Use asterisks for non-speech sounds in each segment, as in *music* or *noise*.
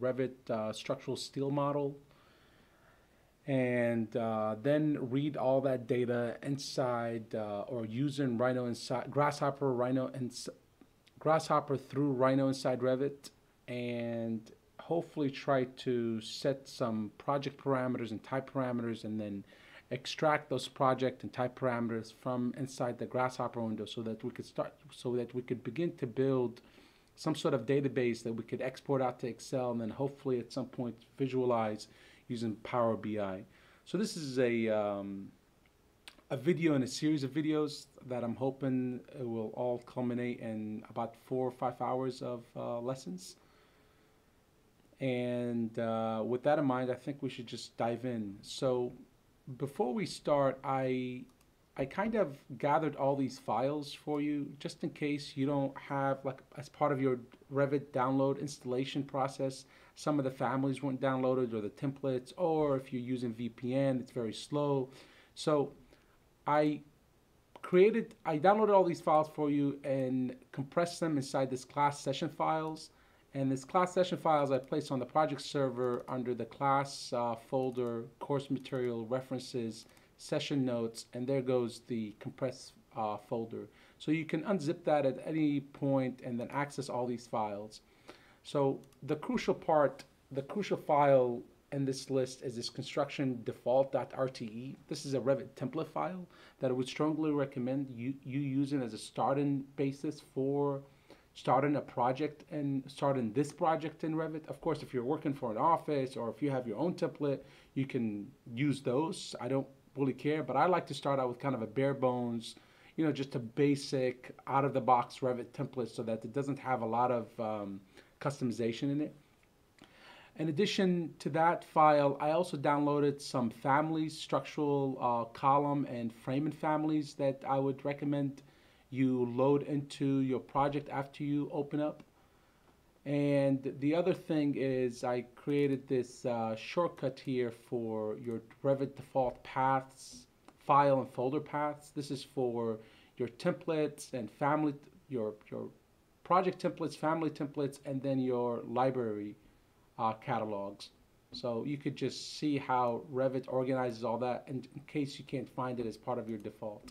Revit uh, structural steel model. And uh, then read all that data inside uh, or using Rhino inside Grasshopper, Rhino, and Grasshopper through Rhino inside Revit and hopefully try to set some project parameters and type parameters and then extract those project and type parameters from inside the Grasshopper window so that we could start, so that we could begin to build some sort of database that we could export out to Excel and then hopefully at some point visualize using Power BI. So this is a, um, a video and a series of videos that I'm hoping will all culminate in about four or five hours of uh, lessons. And uh, with that in mind, I think we should just dive in. So before we start, I I kind of gathered all these files for you just in case you don't have like as part of your Revit download installation process some of the families weren't downloaded or the templates or if you're using VPN it's very slow. So I created I downloaded all these files for you and compressed them inside this class session files. And this class session files I placed on the project server under the class uh, folder, course material, references, session notes, and there goes the compressed uh, folder. So you can unzip that at any point and then access all these files. So the crucial part, the crucial file in this list is this construction default.rte. This is a Revit template file that I would strongly recommend you, you using as a starting basis for starting a project and starting this project in Revit. Of course, if you're working for an office or if you have your own template, you can use those. I don't really care, but I like to start out with kind of a bare bones, you know, just a basic out of the box Revit template so that it doesn't have a lot of um, customization in it. In addition to that file, I also downloaded some families, structural uh, column and framing families that I would recommend you load into your project after you open up. And the other thing is I created this uh, shortcut here for your Revit default paths, file and folder paths. This is for your templates and family, your, your project templates, family templates, and then your library uh, catalogs. So you could just see how Revit organizes all that in, in case you can't find it as part of your default.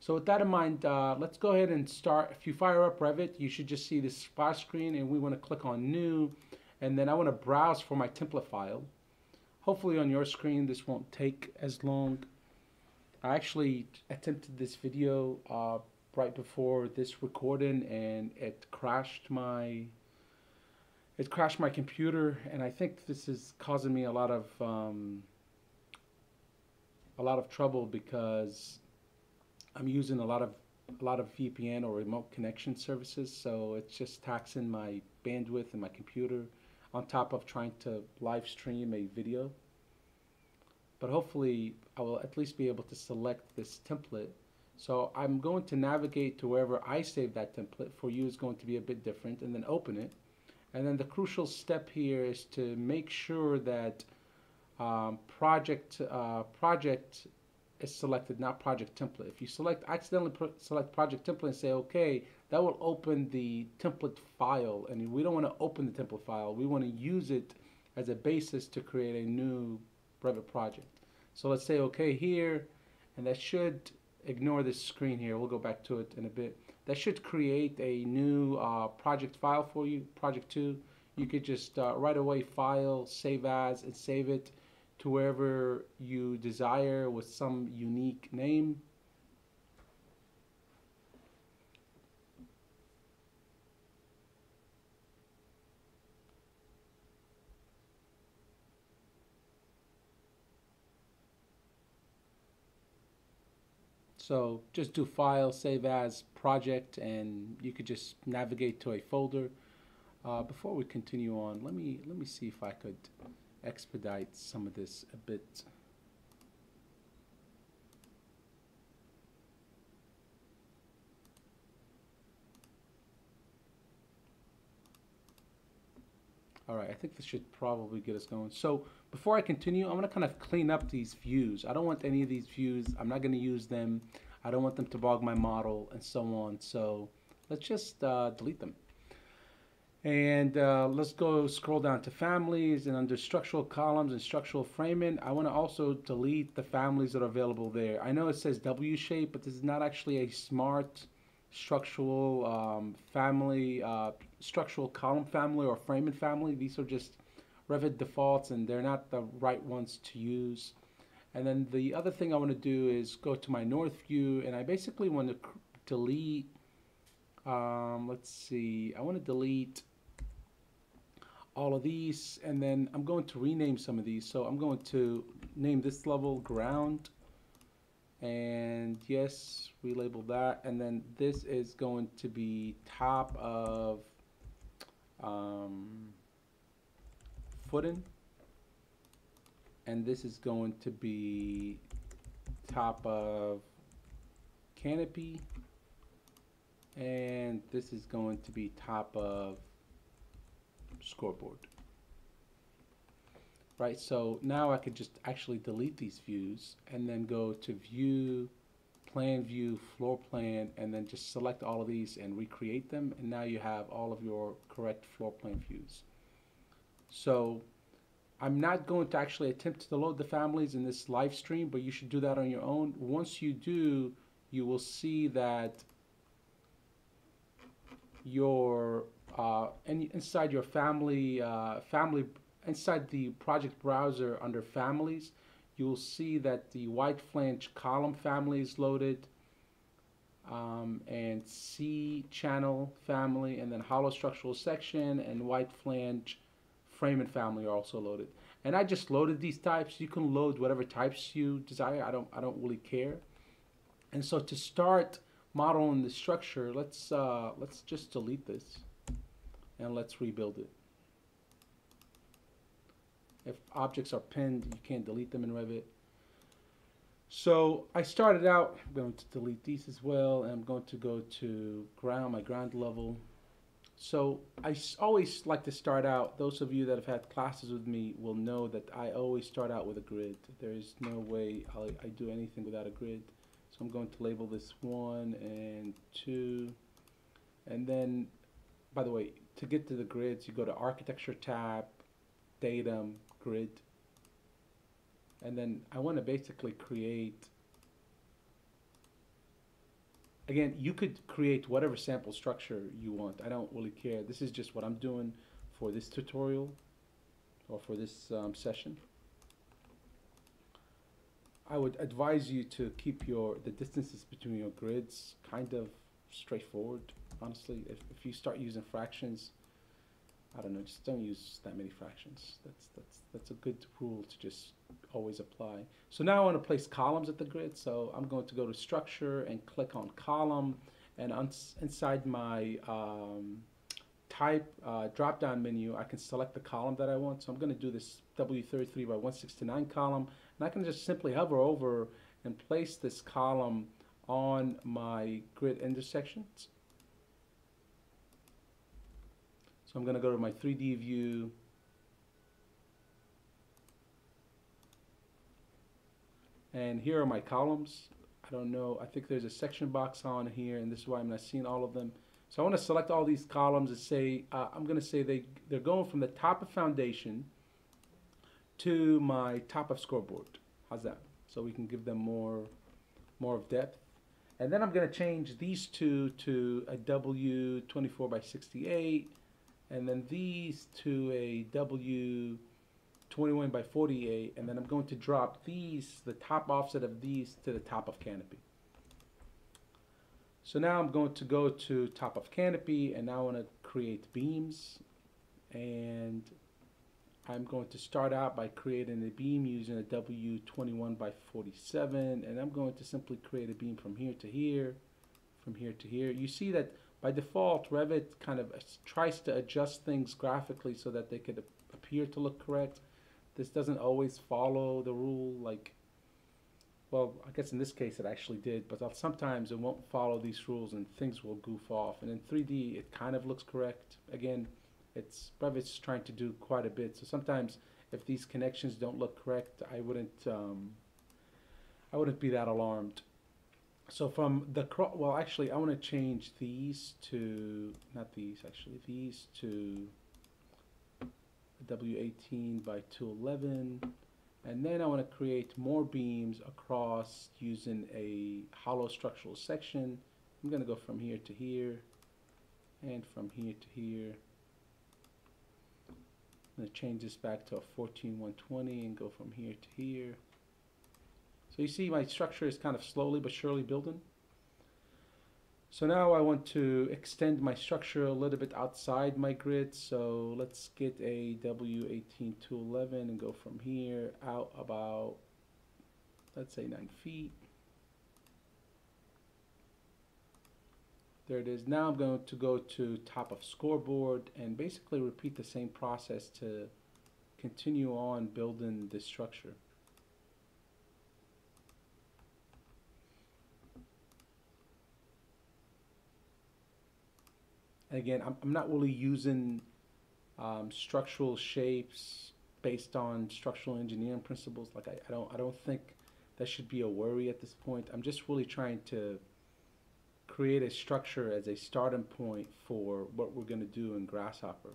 So with that in mind, uh, let's go ahead and start. If you fire up Revit, you should just see this splash screen and we want to click on new. And then I want to browse for my template file. Hopefully on your screen this won't take as long. I actually attempted this video uh, right before this recording and it crashed my it crashed my computer and I think this is causing me a lot of um, a lot of trouble because I'm using a lot of a lot of VPN or remote connection services, so it's just taxing my bandwidth and my computer on top of trying to live stream a video. But hopefully I will at least be able to select this template. So I'm going to navigate to wherever I save that template. For you is going to be a bit different and then open it. And then the crucial step here is to make sure that um, project uh, project is selected, not project template. If you select accidentally select project template and say OK, that will open the template file, and we don't want to open the template file. We want to use it as a basis to create a new Revit project. So let's say OK here, and that should ignore this screen here. We'll go back to it in a bit. That should create a new uh, project file for you, project two. You could just uh, right away file, save as, and save it to wherever you desire with some unique name. So just do file, save as, project, and you could just navigate to a folder. Uh, before we continue on, let me let me see if I could expedite some of this a bit. All right, I think this should probably get us going. So before I continue, I'm gonna kind of clean up these views. I don't want any of these views, I'm not gonna use them. I don't want them to bog my model and so on. So let's just uh, delete them. And uh, let's go scroll down to families and under structural columns and structural framing, I want to also delete the families that are available there. I know it says W shape, but this is not actually a smart structural um, family, uh, structural column family or framing family. These are just Revit defaults and they're not the right ones to use. And then the other thing I want to do is go to my north view and I basically want to delete, um, let's see, I want to delete all of these and then I'm going to rename some of these. So I'm going to name this level ground and yes, relabel that. And then this is going to be top of um, footing and this is going to be top of canopy and this is going to be top of scoreboard right so now I could just actually delete these views and then go to view plan view floor plan and then just select all of these and recreate them and now you have all of your correct floor plan views so I'm not going to actually attempt to load the families in this live stream, but you should do that on your own. Once you do, you will see that your uh, in, inside your family uh, family inside the project browser under families, you'll see that the wide flange column family is loaded. Um, and C channel family, and then hollow structural section and wide flange frame and family are also loaded. And I just loaded these types. You can load whatever types you desire. I don't I don't really care. And so to start modeling the structure, let's uh, let's just delete this and let's rebuild it. If objects are pinned, you can't delete them in Revit. So I started out, I'm going to delete these as well, and I'm going to go to ground, my ground level, so I always like to start out, those of you that have had classes with me will know that I always start out with a grid. There is no way I'll, I do anything without a grid. So I'm going to label this one and two. And then, by the way, to get to the grids, you go to Architecture tab, Datum, Grid. And then I want to basically create again, you could create whatever sample structure you want. I don't really care. This is just what I'm doing for this tutorial or for this um, session. I would advise you to keep your the distances between your grids kind of straightforward. Honestly, if, if you start using fractions, I don't know, just don't use that many fractions. That's that's that's a good rule to just always apply. So now I want to place columns at the grid. So I'm going to go to structure and click on column and on, inside my um, type uh, drop down menu I can select the column that I want. So I'm going to do this W33 by 169 column and I can just simply hover over and place this column on my grid intersections. So I'm going to go to my 3D view And here are my columns. I don't know, I think there's a section box on here and this is why I'm not seeing all of them. So I want to select all these columns and say, uh, I'm going to say they, they're going from the top of foundation to my top of scoreboard. How's that? So we can give them more, more of depth. And then I'm going to change these two to a W24 by 68 and then these to a W 21 by 48 and then I'm going to drop these, the top offset of these to the top of canopy. So now I'm going to go to top of canopy and now I want to create beams and I'm going to start out by creating a beam using a W21 by 47 and I'm going to simply create a beam from here to here, from here to here. You see that by default Revit kind of tries to adjust things graphically so that they could appear to look correct. This doesn't always follow the rule like well I guess in this case it actually did but sometimes it won't follow these rules and things will goof off. And in 3D it kind of looks correct. Again it's Revit's trying to do quite a bit. So sometimes if these connections don't look correct I wouldn't um, I wouldn't be that alarmed So from the cro- well, actually, I want to change these to not these actually these to W18 by 211, and then I want to create more beams across using a hollow structural section. I'm going to go from here to here, and from here to here. I'm going to change this back to a 14120 and go from here to here. So you see my structure is kind of slowly but surely building. So now I want to extend my structure a little bit outside my grid. So let's get a W18 to 11 and go from here out about, let's say 9 feet. There it is. Now I'm going to go to top of scoreboard and basically repeat the same process to continue on building this structure. And again, I'm, I'm not really using um, structural shapes based on structural engineering principles. Like I, I don't I don't think that should be a worry at this point. I'm just really trying to create a structure as a starting point for what we're going to do in Grasshopper.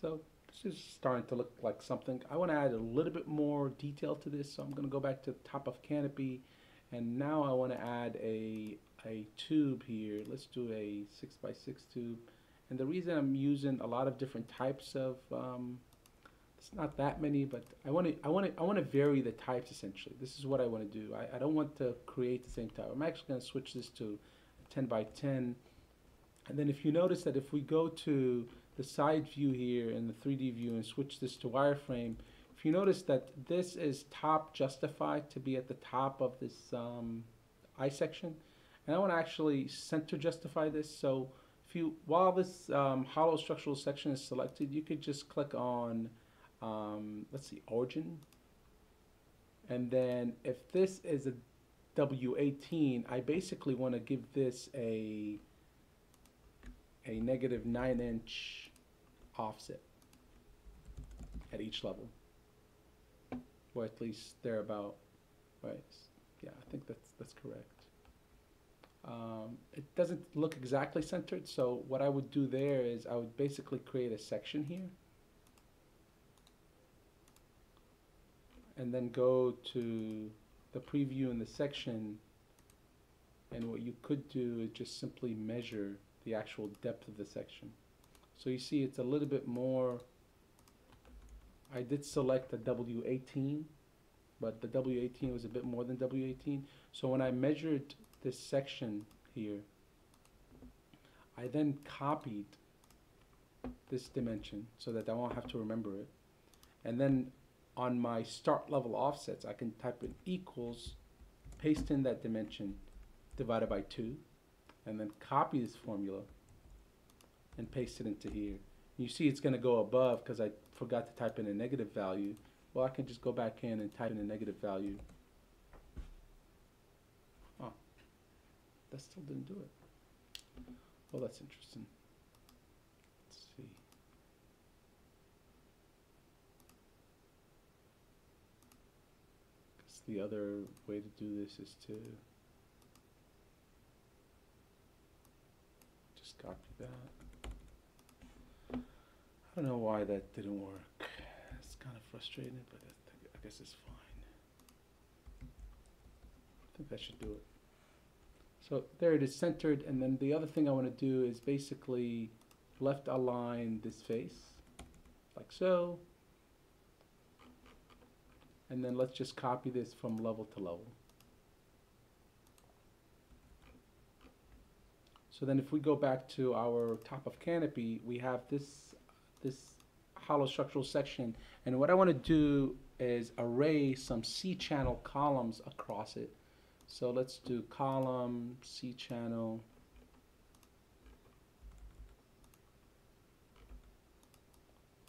So this is starting to look like something. I want to add a little bit more detail to this, so I'm going to go back to the top of canopy, and now I want to add a a tube here. Let's do a 6 by 6 tube. And the reason I'm using a lot of different types of, um, it's not that many, but I want to I want to I want to vary the types essentially. This is what I want to do. I, I don't want to create the same type. I'm actually going to switch this to 10 by 10. And then if you notice that if we go to the side view here in the 3D view and switch this to wireframe, if you notice that this is top justified to be at the top of this um, I section, and I want to actually center justify this. So if you, while this um, hollow structural section is selected, you could just click on, um, let's see, origin. And then if this is a W18, I basically want to give this a, a negative 9 inch offset at each level. Or at least they're about, right? Yeah, I think that's, that's correct. Um, it doesn't look exactly centered, so what I would do there is I would basically create a section here. And then go to the preview in the section and what you could do is just simply measure the actual depth of the section. So you see it's a little bit more, I did select a W18, but the W18 was a bit more than W18. So when I measured this section here, I then copied this dimension so that I won't have to remember it. And then on my start level offsets, I can type in equals, paste in that dimension divided by 2, and then copy this formula and paste it into here. You see it's going to go above because I forgot to type in a negative value. Well, I can just go back in and type in a negative value That still didn't do it. Well, that's interesting. Let's see. Because the other way to do this is to just copy that. I don't know why that didn't work. It's kind of frustrating, but I guess it's fine. I think that should do it. So there it is centered, and then the other thing I want to do is basically left align this face, like so. And then let's just copy this from level to level. So then if we go back to our top of canopy, we have this, this hollow structural section. And what I want to do is array some C-channel columns across it. So let's do column, C channel.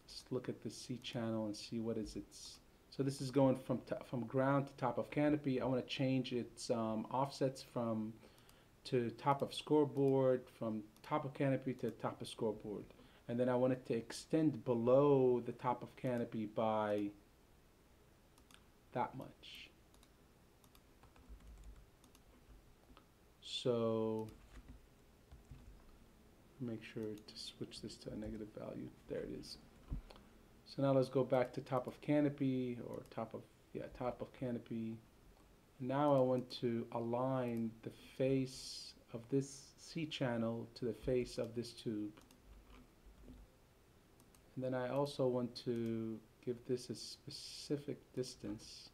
Let's look at the C channel and see what is its. So this is going from from ground to top of canopy. I want to change its um, offsets from to top of scoreboard, from top of canopy to top of scoreboard. And then I want it to extend below the top of canopy by that much. So make sure to switch this to a negative value. There it is. So now let's go back to top of canopy or top of, yeah, top of canopy. Now I want to align the face of this C channel to the face of this tube. And then I also want to give this a specific distance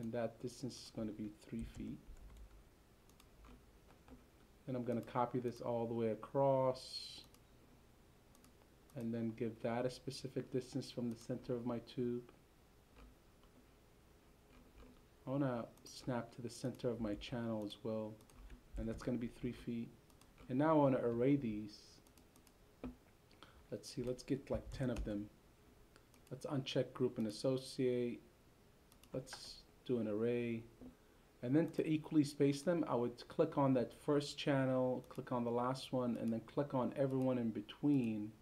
and that distance is going to be three feet. And I'm going to copy this all the way across and then give that a specific distance from the center of my tube. I want to snap to the center of my channel as well and that's going to be three feet. And now I want to array these. Let's see let's get like 10 of them. Let's uncheck group and associate. Let's do an array and then to equally space them I would click on that first channel click on the last one and then click on everyone in between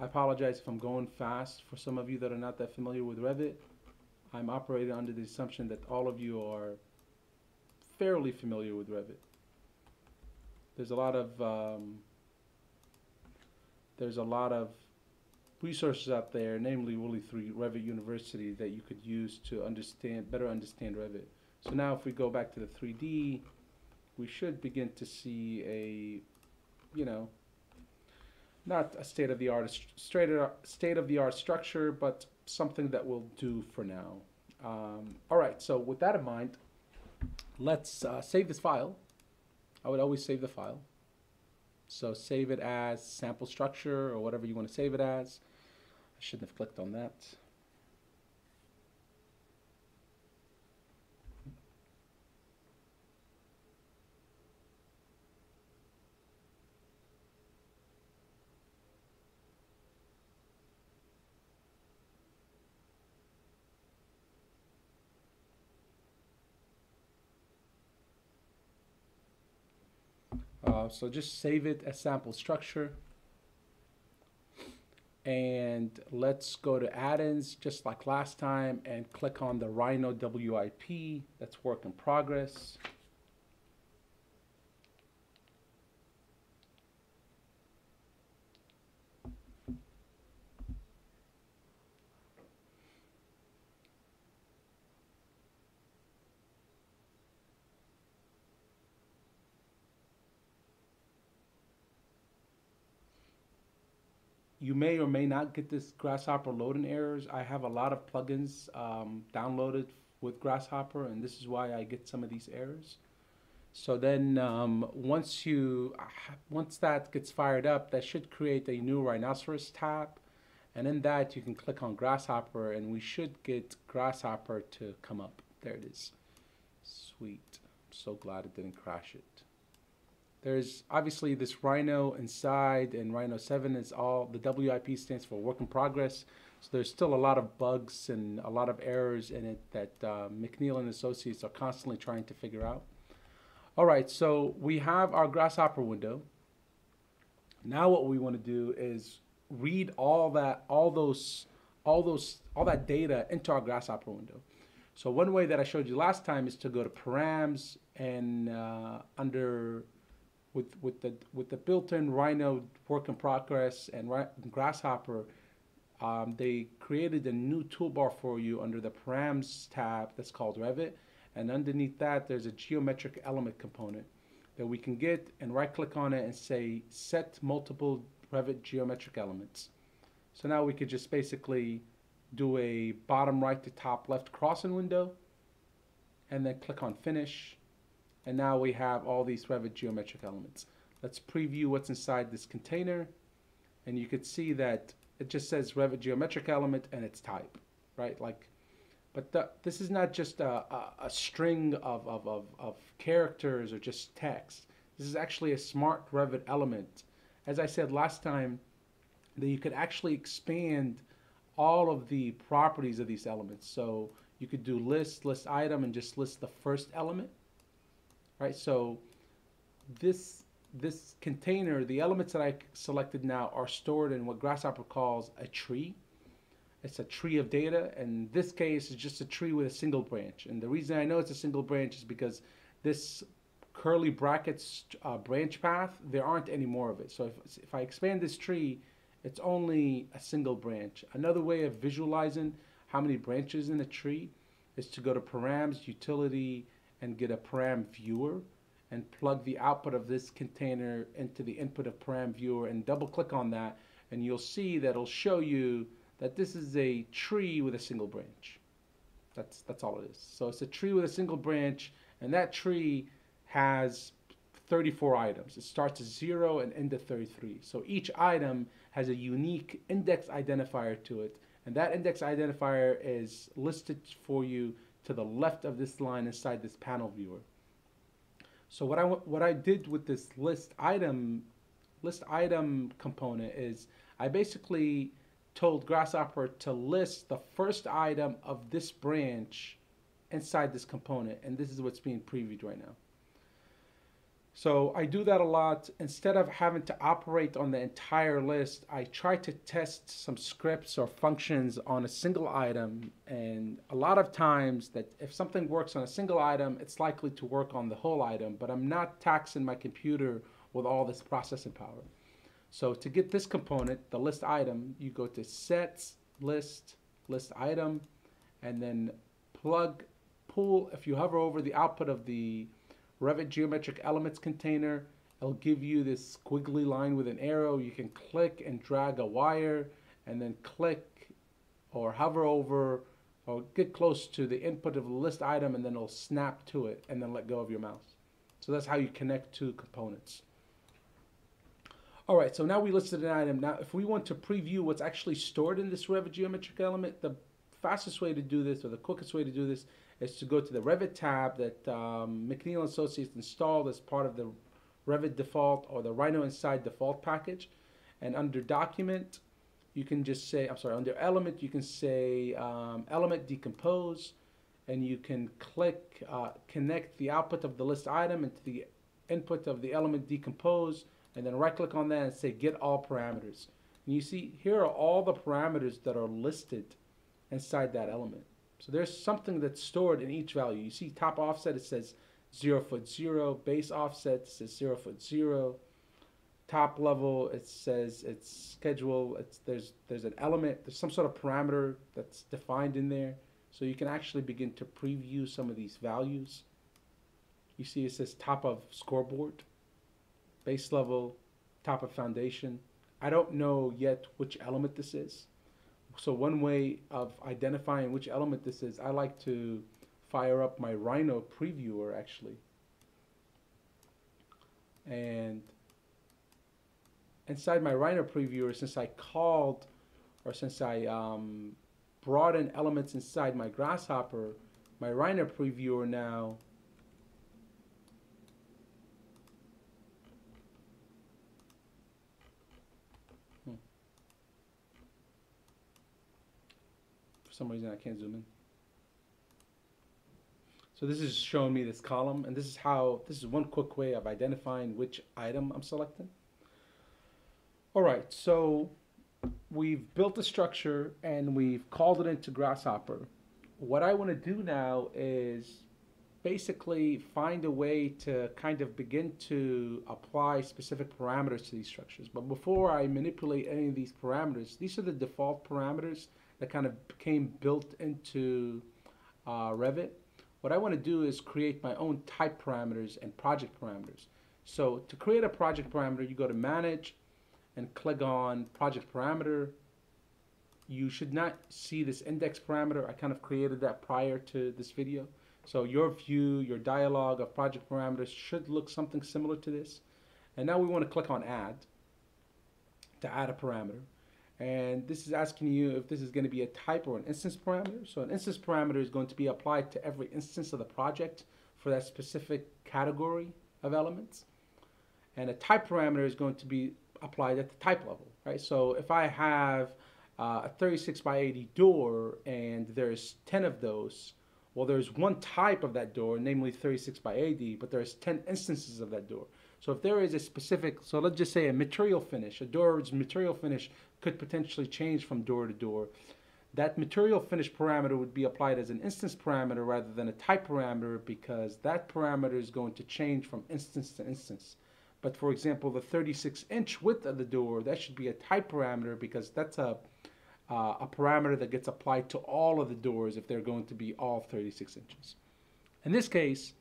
I apologize if I'm going fast for some of you that are not that familiar with Revit. I'm operating under the assumption that all of you are fairly familiar with Revit. There's a lot of um, there's a lot of resources out there, namely Wooly 3 Revit University, that you could use to understand better understand Revit. So now if we go back to the 3D, we should begin to see a, you know, not a state of the art state of the art structure, but something that will do for now. Um, all right, so with that in mind, let's uh, save this file. I would always save the file. So save it as sample structure or whatever you want to save it as. I shouldn't have clicked on that. Uh, so just save it as sample structure. And let's go to add-ins just like last time and click on the Rhino WIP. That's work in progress. May or may not get this Grasshopper loading errors. I have a lot of plugins um, downloaded with Grasshopper, and this is why I get some of these errors. So then um, once you *sighs* once that gets fired up, that should create a new Rhinoceros tab. And in that, you can click on Grasshopper, and we should get Grasshopper to come up. There it is. Sweet. I'm so glad it didn't crash it. There's obviously this Rhino inside, and Rhino 7 is all, the WIP stands for work in progress. So there's still a lot of bugs and a lot of errors in it that uh, McNeel and Associates are constantly trying to figure out. All right, so we have our Grasshopper window. Now what we want to do is read all that, all those, all those, all that data into our Grasshopper window. So one way that I showed you last time is to go to params and uh, under with with the with the built-in Rhino work in progress and Grasshopper, um, they created a new toolbar for you under the params tab that's called Revit, and underneath that there's a geometric element component that we can get and right-click on it and say set multiple Revit geometric elements. So now we could just basically do a bottom right to top left crossing window and then click on finish and now we have all these Revit geometric elements. Let's preview what's inside this container. And you could see that it just says Revit geometric element and its type, right? Like, but the, this is not just a, a, a string of, of, of, of characters or just text. This is actually a smart Revit element. As I said last time, that you could actually expand all of the properties of these elements. So you could do list, list item, and just list the first element right? So this this container, the elements that I selected now are stored in what Grasshopper calls a tree. it's a tree of data. And this case is just a tree with a single branch. And the reason I know it's a single branch is because this curly brackets uh, branch path, there aren't any more of it. So if, if I expand this tree, it's only a single branch. Another way of visualizing how many branches in a tree is to go to params, utility, and get a param viewer and plug the output of this container into the input of param viewer and double click on that and you'll see that it'll show you that this is a tree with a single branch. That's, that's all it is. So it's a tree with a single branch and that tree has 34 items. It starts at zero and ends at 33. So each item has a unique index identifier to it and that index identifier is listed for you to the left of this line inside this panel viewer. So what I what I did with this list item list item component is I basically told Grasshopper to list the first item of this branch inside this component and this is what's being previewed right now. So I do that a lot. Instead of having to operate on the entire list, I try to test some scripts or functions on a single item. And a lot of times that if something works on a single item, it's likely to work on the whole item, but I'm not taxing my computer with all this processing power. So to get this component, the list item, you go to sets, list, list item, and then plug, pull, if you hover over the output of the Revit Geometric Elements container. It'll give you this squiggly line with an arrow. You can click and drag a wire and then click or hover over or get close to the input of the list item and then it'll snap to it and then let go of your mouse. So that's how you connect two components. All right, so now we listed an item. Now, if we want to preview what's actually stored in this Revit geometric element, the fastest way to do this or the quickest way to do this is to go to the Revit tab that um, McNeel Associates installed as part of the Revit default or the Rhino Inside default package. And under document, you can just say, I'm sorry, under element, you can say um, element decompose, and you can click, uh, connect the output of the list item into the input of the element decompose, and then right click on that and say get all parameters. And you see, here are all the parameters that are listed inside that element. So there's something that's stored in each value. You see top offset, it says 0 foot 0. Base offset says 0 foot 0. Top level, it says it's schedule. It's, there's, there's an element, there's some sort of parameter that's defined in there. So you can actually begin to preview some of these values. You see it says top of scoreboard, base level, top of foundation. I don't know yet which element this is so one way of identifying which element this is, I like to fire up my Rhino previewer actually. And inside my Rhino previewer, since I called or since I um, brought in elements inside my Grasshopper, my Rhino previewer now some reason I can't zoom in. So this is showing me this column, and this is how, this is one quick way of identifying which item I'm selecting. All right, so we've built a structure and we've called it into Grasshopper. What I want to do now is basically find a way to kind of begin to apply specific parameters to these structures. But before I manipulate any of these parameters, these are the default parameters that kind of became built into uh, Revit. What I want to do is create my own type parameters and project parameters. So to create a project parameter, you go to Manage and click on Project Parameter. You should not see this index parameter. I kind of created that prior to this video. So your view, your dialog of project parameters should look something similar to this. And now we want to click on Add to add a parameter. And this is asking you if this is going to be a type or an instance parameter. So an instance parameter is going to be applied to every instance of the project for that specific category of elements. And a type parameter is going to be applied at the type level, right? So if I have uh, a 36 by 80 door and there's 10 of those, well, there's one type of that door, namely 36 by 80, but there's 10 instances of that door. So if there is a specific, so let's just say a material finish, a door's material finish could potentially change from door to door. that material finish parameter would be applied as an instance parameter rather than a type parameter because that parameter is going to change from instance to instance. But for example, the 36 inch width of the door, that should be a type parameter because that's a, uh, a parameter that gets applied to all of the doors if they're going to be all 36 inches. In this case,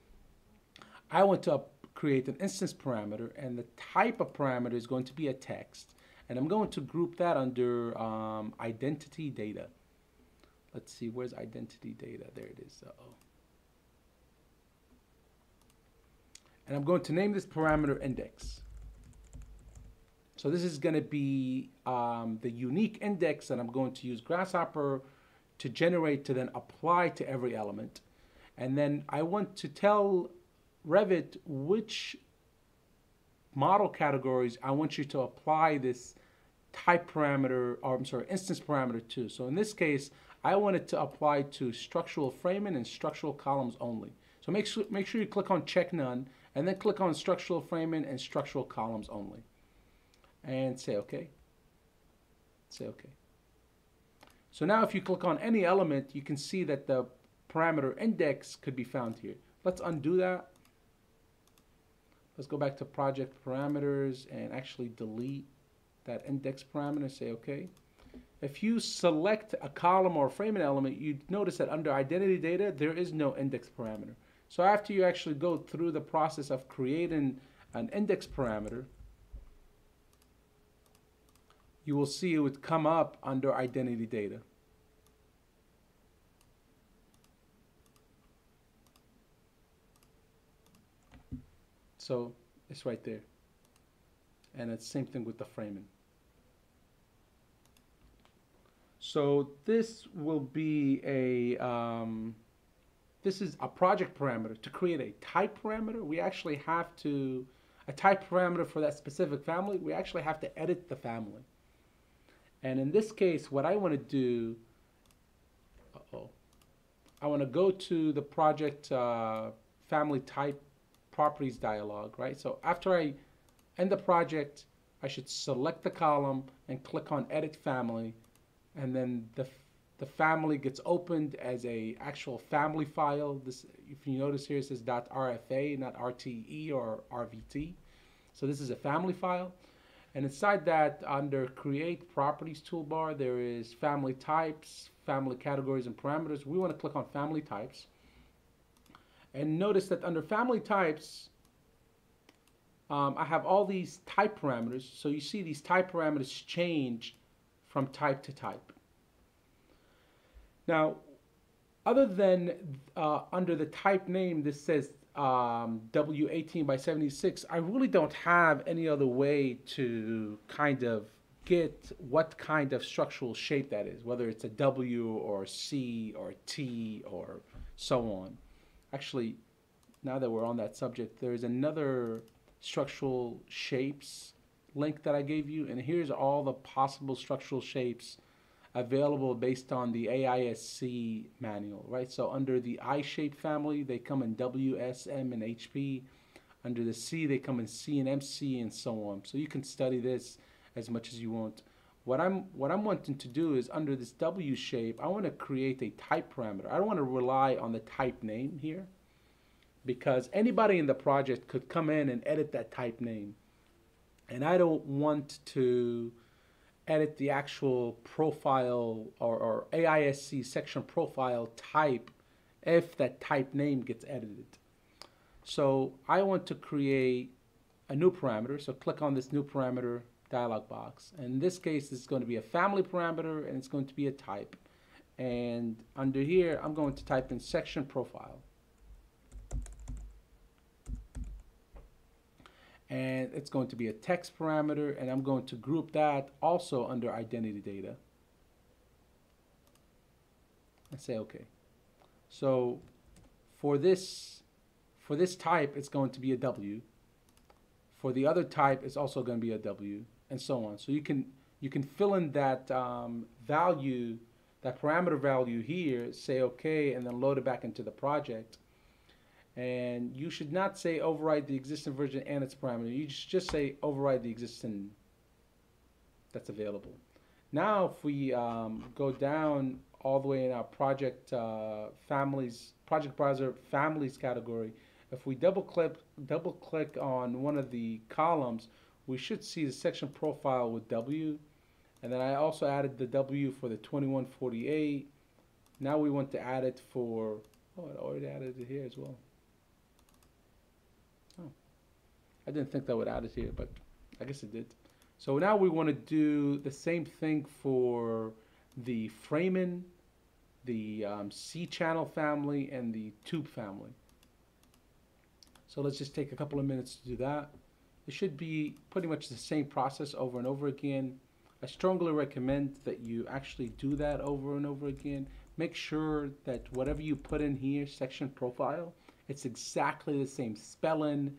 I want to create an instance parameter and the type of parameter is going to be a text. And I'm going to group that under um, identity data. Let's see, where's identity data? There it is. Uh-oh. And I'm going to name this parameter index. So this is going to be um, the unique index that I'm going to use Grasshopper to generate to then apply to every element. And then I want to tell Revit which model categories I want you to apply this type parameter, or I'm sorry, instance parameter to. So in this case, I want it to apply to structural framing and structural columns only. So make sure, make sure you click on check none and then click on structural framing and structural columns only. And say OK. Say OK. So now if you click on any element, you can see that the parameter index could be found here. Let's undo that. Let's go back to project parameters and actually delete that index parameter, say OK. If you select a column or a framing element, you notice that under identity data, there is no index parameter. So after you actually go through the process of creating an index parameter, you will see it would come up under identity data. So it's right there. And it's same thing with the framing. So this will be a, um, this is a project parameter. To create a type parameter, we actually have to, a type parameter for that specific family, we actually have to edit the family. And in this case, what I want to do, uh-oh, I want to go to the project uh, family type properties dialog, right? So after I end the project, I should select the column and click on edit family. And then the, the family gets opened as a actual family file. This, if you notice here, it says .rfa, not RTE or RVT. So this is a family file. And inside that, under Create Properties toolbar, there is Family Types, Family Categories and Parameters. We want to click on Family Types. And notice that under family types, um, I have all these type parameters. So you see these type parameters change from type to type. Now, other than uh, under the type name, this says um, W18 by 76, I really don't have any other way to kind of get what kind of structural shape that is, whether it's a W or C or T or so on actually, now that we're on that subject, there's another structural shapes link that I gave you, and here's all the possible structural shapes available based on the AISC manual, right? So under the I-shape family, they come in W, S, M, and HP. Under the C, they come in C and MC and so on. So you can study this as much as you want. What I'm what I'm wanting to do is under this W shape, I want to create a type parameter. I don't want to rely on the type name here because anybody in the project could come in and edit that type name. And I don't want to edit the actual profile or, or AISC section profile type if that type name gets edited. So I want to create a new parameter. So click on this new parameter dialog box. And in this case, it's going to be a family parameter and it's going to be a type. And under here, I'm going to type in section profile. And it's going to be a text parameter, and I'm going to group that also under identity data. And say OK. So for this, for this type, it's going to be a W. For the other type, it's also going to be a W and so on. So you can you can fill in that um, value, that parameter value here, say okay, and then load it back into the project. And you should not say override the existing version and its parameter. You just say override the existing that's available. Now, if we um, go down all the way in our project uh, families, project browser families category, if we double click, double click on one of the columns, we should see the section profile with W. And then I also added the W for the 2148. Now we want to add it for, oh, I already added it here as well. Oh, I didn't think that would add it here, but I guess it did. So now we want to do the same thing for the Framin, the um, C channel family, and the tube family. So let's just take a couple of minutes to do that. It should be pretty much the same process over and over again. I strongly recommend that you actually do that over and over again. Make sure that whatever you put in here, section profile, it's exactly the same spelling,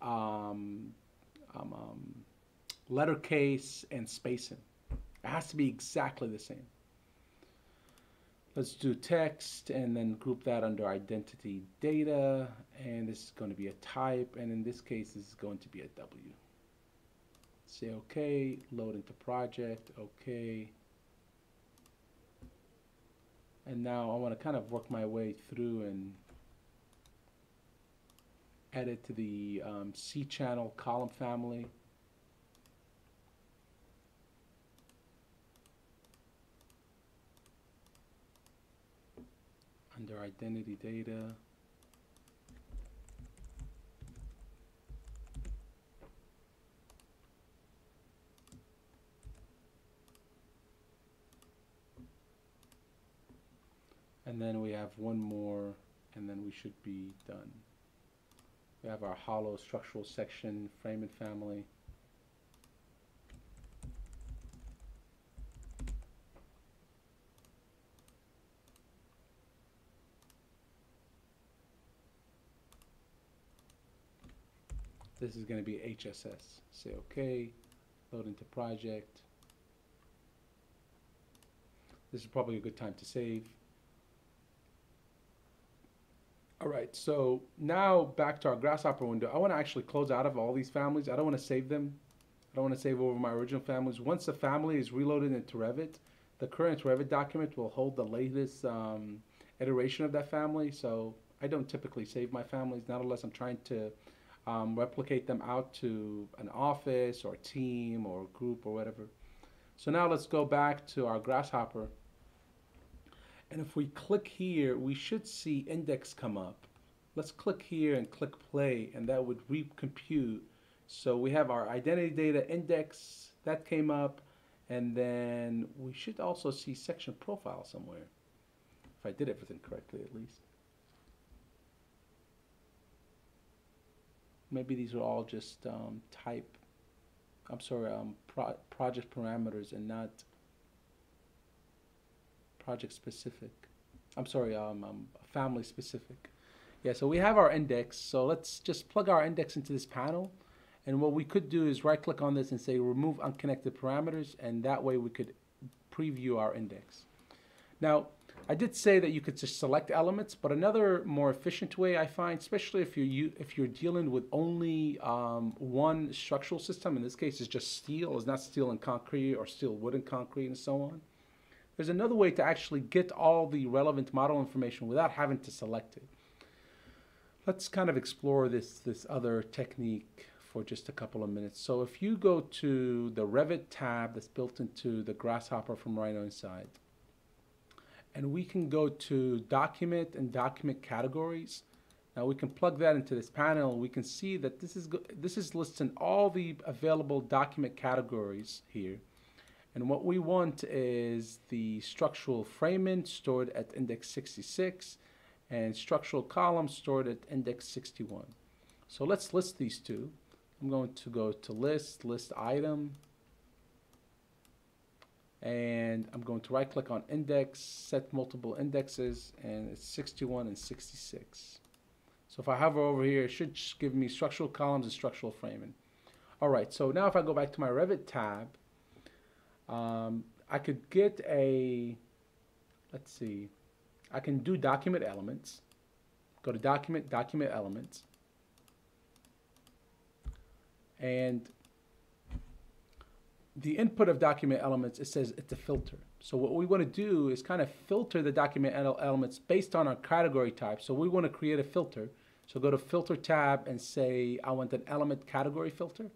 um, um, um, letter case, and spacing. It has to be exactly the same. Let's do text and then group that under identity data. And this is going to be a type. And in this case, this is going to be a W. Say OK, load into project, OK. And now I want to kind of work my way through and edit to the um, C channel column family. Identity data. And then we have one more, and then we should be done. We have our hollow structural section, frame and family. This is going to be HSS. Say OK, load into project. This is probably a good time to save. All right, so now back to our Grasshopper window. I want to actually close out of all these families. I don't want to save them. I don't want to save over my original families. Once the family is reloaded into Revit, the current Revit document will hold the latest um, iteration of that family. So I don't typically save my families, not unless I'm trying to um, replicate them out to an office or team or group or whatever. So now let's go back to our grasshopper. And if we click here, we should see index come up. Let's click here and click play, and that would recompute. So we have our identity data index, that came up, and then we should also see section profile somewhere. If I did everything correctly, at least. Maybe these are all just um, type, I'm sorry, um, pro project parameters and not project specific. I'm sorry, um, um, family specific. Yeah, so we have our index. So let's just plug our index into this panel. And what we could do is right click on this and say remove unconnected parameters. And that way we could preview our index. Now, I did say that you could just select elements, but another more efficient way I find, especially if you're if you're dealing with only um, one structural system, in this case it's just steel, it's not steel and concrete or steel wood and concrete and so on. There's another way to actually get all the relevant model information without having to select it. Let's kind of explore this this other technique for just a couple of minutes. So if you go to the Revit tab that's built into the Grasshopper from Rhino Inside, and we can go to document and document categories. Now we can plug that into this panel. We can see that this is this is listing all the available document categories here. And what we want is the structural framing stored at index 66 and structural column stored at index 61. So let's list these two. I'm going to go to list, list item, and I'm going to right click on index, set multiple indexes, and it's 61 and 66. So if I hover over here, it should give me structural columns and structural framing. All right, so now if I go back to my Revit tab, um, I could get a, let's see, I can do document elements. Go to document, document elements. The input of document elements, it says it's a filter. So what we want to do is kind of filter the document elements based on our category type. So we want to create a filter. So go to filter tab and say, I want an element category filter.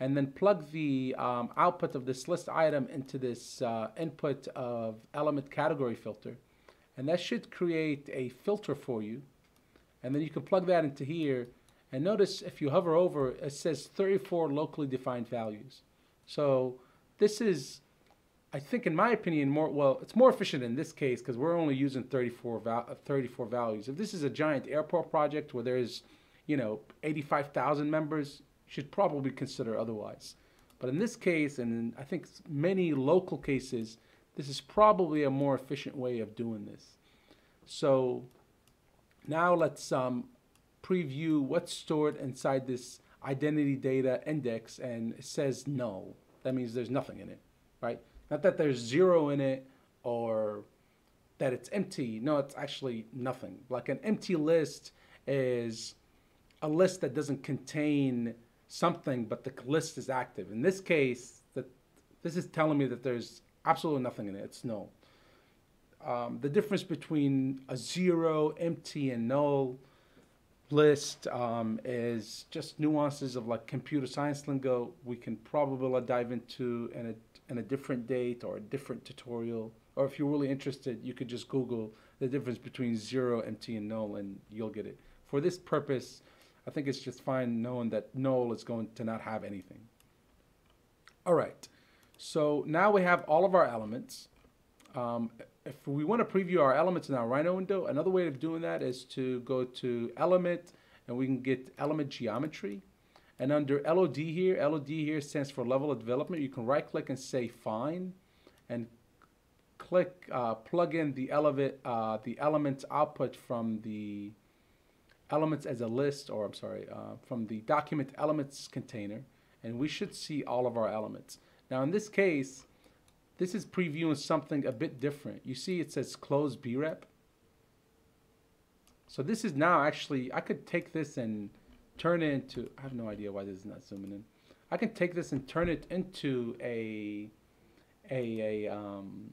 And then plug the um, output of this list item into this uh, input of element category filter. And that should create a filter for you. And then you can plug that into here. And notice if you hover over, it says 34 locally defined values. So this is, I think, in my opinion, more well. It's more efficient in this case because we're only using 34 val 34 values. If this is a giant airport project where there's, you know, 85,000 members, should probably consider otherwise. But in this case, and I think many local cases, this is probably a more efficient way of doing this. So now let's um, preview what's stored inside this identity data index and says null. That means there's nothing in it, right? Not that there's zero in it or that it's empty. No, it's actually nothing. Like an empty list is a list that doesn't contain something, but the list is active. In this case, that this is telling me that there's absolutely nothing in it. It's null. Um, the difference between a zero, empty, and null list um, is just nuances of like computer science lingo we can probably dive into in a, in a different date or a different tutorial. Or if you're really interested, you could just Google the difference between zero, empty, and null, and you'll get it. For this purpose, I think it's just fine knowing that null is going to not have anything. All right, so now we have all of our elements. Um, if we want to preview our elements in our Rhino window, another way of doing that is to go to element and we can get element geometry. And under LOD here, LOD here stands for level of development. You can right click and say fine and click, uh, plug in the, elevate, uh, the elements output from the elements as a list, or I'm sorry, uh, from the document elements container. And we should see all of our elements. Now in this case, this is previewing something a bit different. You see it says close brep. So this is now actually, I could take this and turn it into, I have no idea why this is not zooming in. I can take this and turn it into a, a, a um,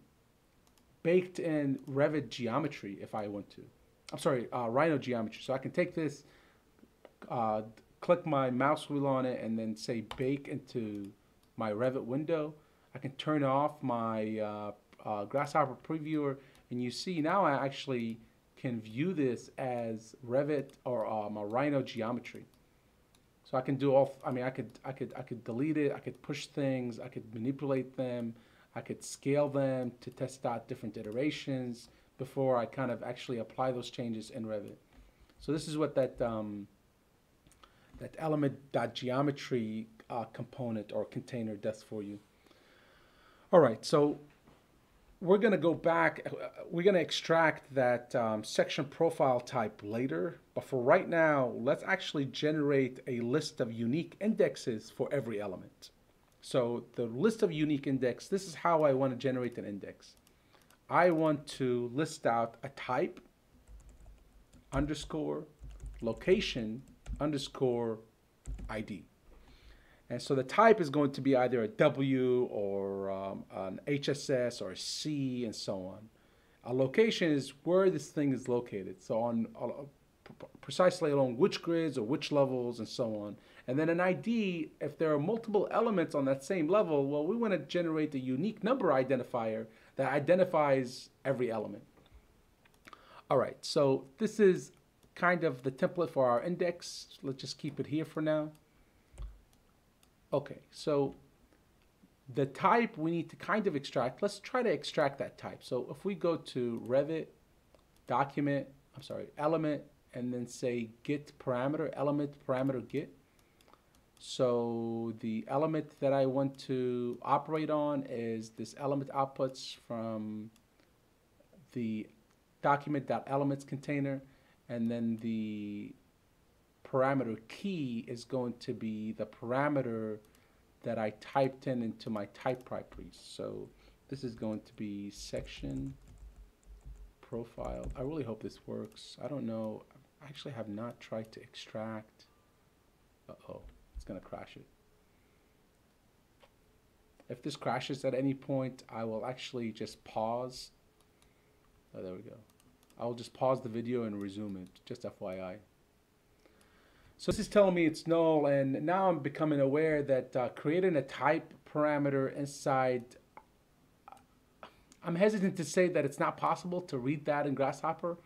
baked in Revit geometry if I want to. I'm sorry, uh, Rhino geometry. So I can take this, uh, click my mouse wheel on it and then say bake into my Revit window I can turn off my uh, uh, Grasshopper previewer and you see now I actually can view this as Revit or um, a Rhino geometry. So I can do all, I mean, I could, I could, I could delete it, I could push things, I could manipulate them, I could scale them to test out different iterations before I kind of actually apply those changes in Revit. So this is what that, um, that element.geometry uh, component or container does for you. All right, so we're going to go back. We're going to extract that um, section profile type later. But for right now, let's actually generate a list of unique indexes for every element. So the list of unique index, this is how I want to generate an index. I want to list out a type underscore location underscore ID. And so the type is going to be either a W or um, an HSS or a C and so on. A location is where this thing is located. So on uh, precisely along which grids or which levels and so on. And then an ID, if there are multiple elements on that same level, well, we want to generate a unique number identifier that identifies every element. All right, so this is kind of the template for our index. Let's just keep it here for now. Okay, so the type we need to kind of extract. Let's try to extract that type. So if we go to Revit, document, I'm sorry, element, and then say get parameter, element parameter get. So the element that I want to operate on is this element outputs from the document.elements container, and then the parameter key is going to be the parameter that I typed in into my type properties. So this is going to be section profile. I really hope this works. I don't know. I actually have not tried to extract. Uh-oh, it's going to crash it. If this crashes at any point, I will actually just pause. Oh, there we go. I'll just pause the video and resume it, just FYI. So this is telling me it's null, and now I'm becoming aware that uh, creating a type parameter inside, I'm hesitant to say that it's not possible to read that in Grasshopper.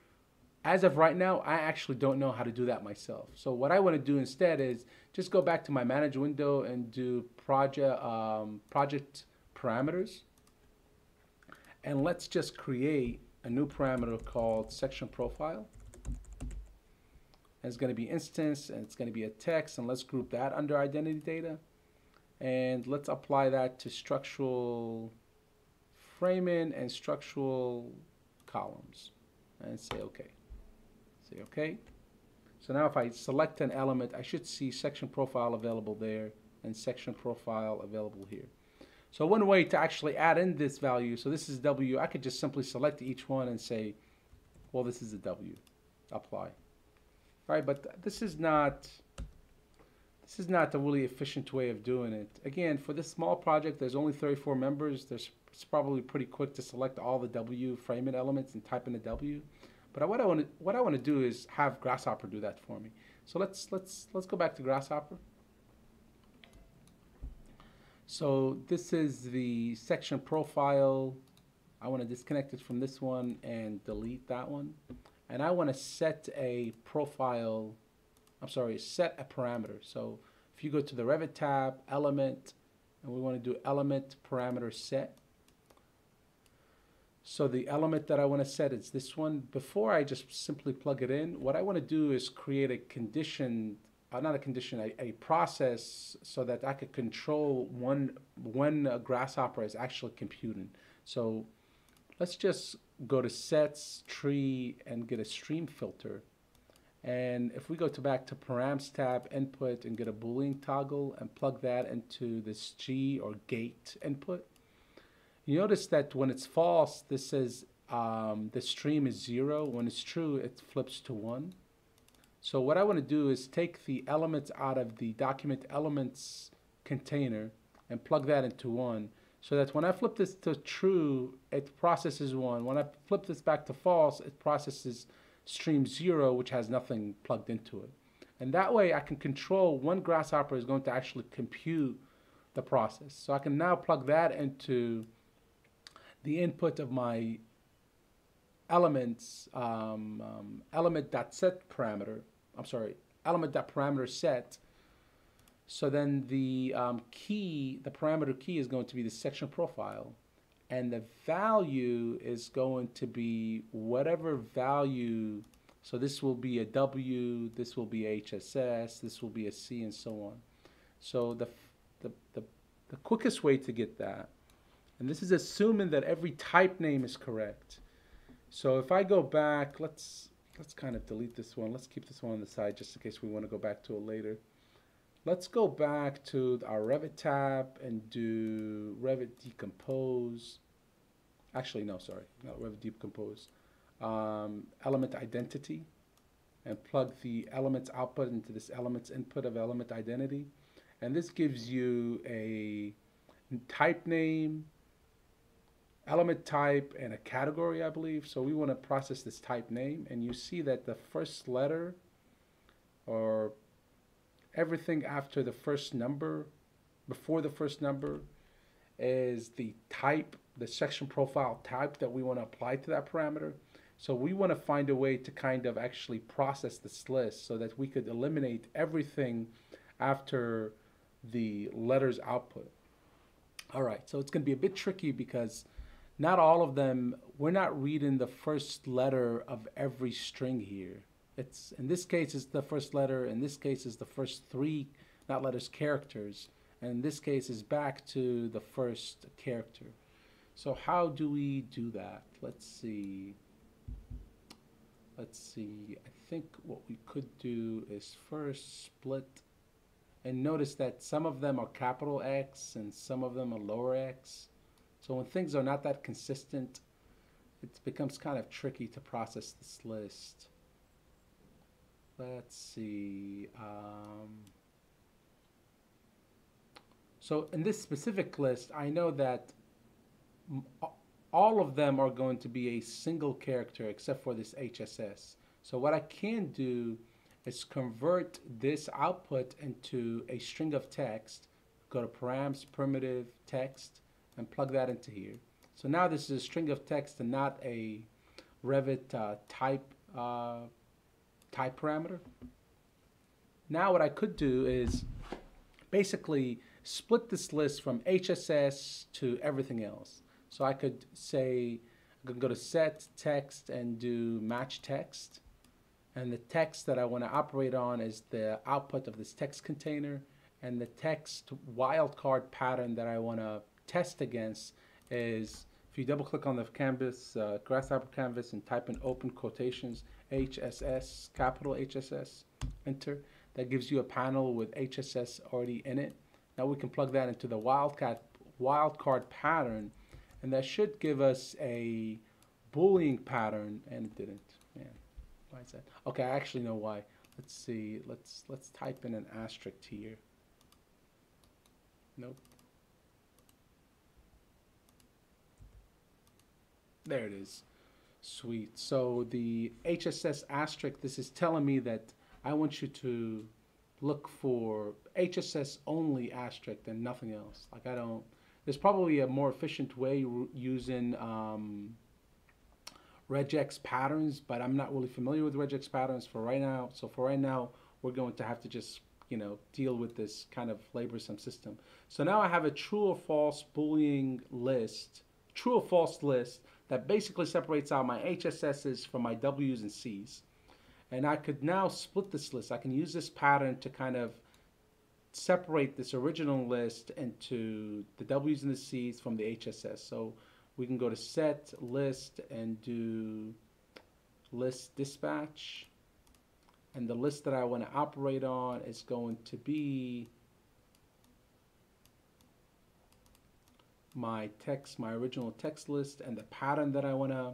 As of right now, I actually don't know how to do that myself. So what I want to do instead is just go back to my manage window and do project, um, project parameters. And let's just create a new parameter called section profile. It's going to be instance and it's going to be a text and let's group that under identity data. And let's apply that to structural framing and structural columns and say okay. Say okay. So now if I select an element, I should see section profile available there and section profile available here. So one way to actually add in this value, so this is W, I could just simply select each one and say, well, this is a W, apply. Right, but this is not, this is not a really efficient way of doing it. Again, for this small project, there's only 34 members. There's, it's probably pretty quick to select all the W framing elements and type in a W. But what I want to what I want to do is have Grasshopper do that for me. So let's let's let's go back to Grasshopper. So this is the section profile. I want to disconnect it from this one and delete that one. And I want to set a profile, I'm sorry, set a parameter. So if you go to the Revit tab, element, and we want to do element parameter set. So the element that I want to set is this one. Before I just simply plug it in, what I want to do is create a condition uh, not a condition, a, a process so that I could control when, when a grasshopper is actually computing. So let's just go to sets, tree, and get a stream filter. And if we go to back to params tab, input, and get a Boolean toggle and plug that into this G or gate input, you notice that when it's false, this says um, the stream is zero. When it's true, it flips to one. So what I want to do is take the elements out of the document elements container and plug that into one so that when I flip this to true, it processes one. When I flip this back to false, it processes stream zero, which has nothing plugged into it. And that way I can control when Grasshopper is going to actually compute the process. So I can now plug that into the input of my elements, um, um, element.set parameter, I'm sorry, element that parameter set. So then the um, key, the parameter key is going to be the section profile. And the value is going to be whatever value. So this will be a W, this will be HSS, this will be a C, and so on. So the, the, the, the quickest way to get that, and this is assuming that every type name is correct. So if I go back, let's let's kind of delete this one. Let's keep this one on the side just in case we want to go back to it later. Let's go back to our Revit tab and do Revit decompose. Actually, no, sorry, not Revit decompose. Um, element identity and plug the elements output into this elements input of element identity. And this gives you a type name, element type and a category, I believe. So we want to process this type name, and you see that the first letter or everything after the first number, before the first number, is the type, the section profile type that we want to apply to that parameter. So we want to find a way to kind of actually process this list so that we could eliminate everything after the letters output. All right, so it's going to be a bit tricky because not all of them, we're not reading the first letter of every string here. It's in this case it's the first letter, in this case is the first three, not letters, characters. And in this case is back to the first character. So how do we do that? Let's see. Let's see. I think what we could do is first split and notice that some of them are capital X and some of them are lower x. So when things are not that consistent, it becomes kind of tricky to process this list. Let's see. Um, So in this specific list, I know that all of them are going to be a single character except for this HSS. So what I can do is convert this output into a string of text, go to params, primitive, text, and plug that into here. So now this is a string of text and not a Revit uh, type, uh, type parameter. Now what I could do is basically split this list from HSS to everything else. So I could say, I could go to set text and do match text. And the text that I want to operate on is the output of this text container. And the text wildcard pattern that I want to test against is if you double click on the canvas, uh, grasshopper canvas and type in open quotations, HSS, capital HSS, enter, that gives you a panel with HSS already in it. Now we can plug that into the wildcat wildcard pattern and that should give us a Boolean pattern and it didn't. Man, why is that? Okay, I actually know why. Let's see. Let's let's type in an asterisk here. Nope. There it is. Sweet. So the HSS asterisk, this is telling me that I want you to look for HSS only asterisk and nothing else. Like I don't, there's probably a more efficient way using um, regex patterns, but I'm not really familiar with regex patterns for right now. So for right now, we're going to have to just you know deal with this kind of laborsome system. So now I have a true or false Boolean list, true or false list that basically separates out my HSSs from my W's and C's. And I could now split this list. I can use this pattern to kind of separate this original list into the W's and the C's from the HSS. So we can go to set list and do list dispatch. And the list that I want to operate on is going to be my text, my original text list, and the pattern that I want to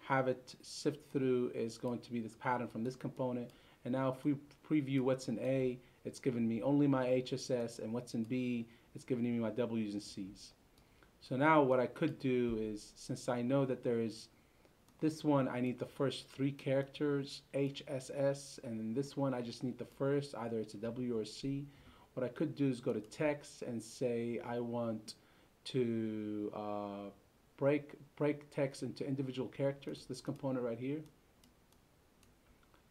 have it sift through is going to be this pattern from this component. And now if we preview what's in A, it's giving me only my HSS, and what's in B, it's giving me my W's and C's. So now what I could do is, since I know that there is this one, I need the first three characters, HSS, and this one, I just need the first, either it's a W or a C. What I could do is go to text and say I want to uh, break, break text into individual characters, this component right here.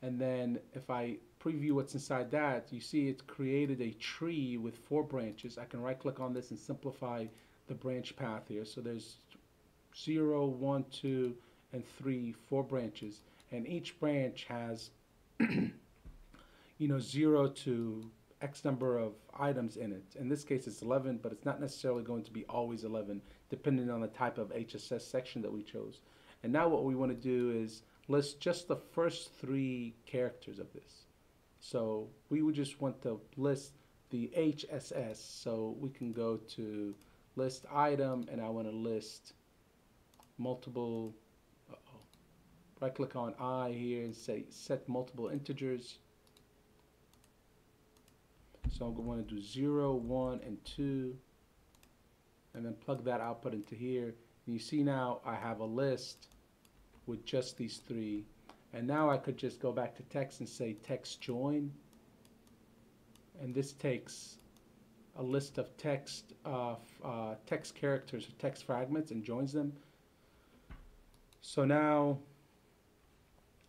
And then if I preview what's inside that, you see it's created a tree with four branches. I can right click on this and simplify the branch path here. So there's zero, one, two, and three, four branches. And each branch has, *clears throat* you know, zero to X number of items in it. In this case, it's 11, but it's not necessarily going to be always 11, depending on the type of HSS section that we chose. And now what we want to do is list just the first three characters of this. So we would just want to list the HSS. So we can go to list item, and I want to list multiple, uh -oh, right click on I here and say set multiple integers. So I'm going to do 0, 1, and 2, and then plug that output into here. And you see now I have a list with just these three. And now I could just go back to text and say text join. And this takes a list of text uh, uh, text characters or text fragments and joins them. So now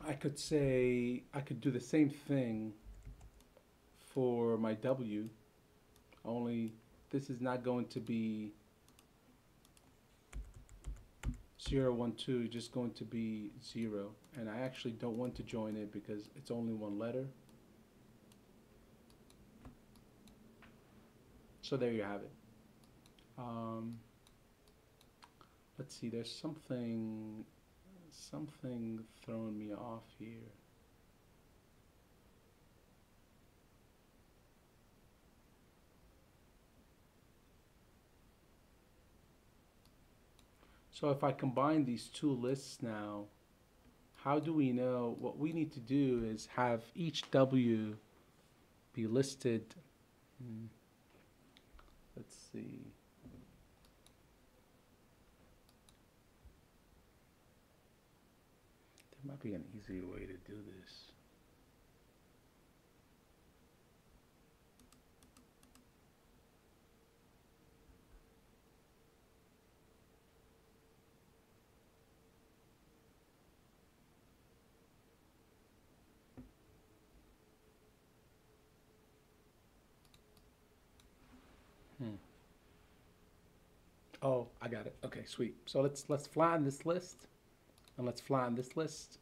I could say I could do the same thing for my W, only this is not going to be 0, 1, 2, just going to be 0. And I actually don't want to join it because it's only one letter. So there you have it. Um, let's see, there's something, something throwing me off here. So if I combine these two lists now, how do we know? What we need to do is have each W be listed. Hmm, let's see. There might be an easier way to do this. Oh, I got it. Okay, sweet. So let's let's fly on this list, and let's fly on this list.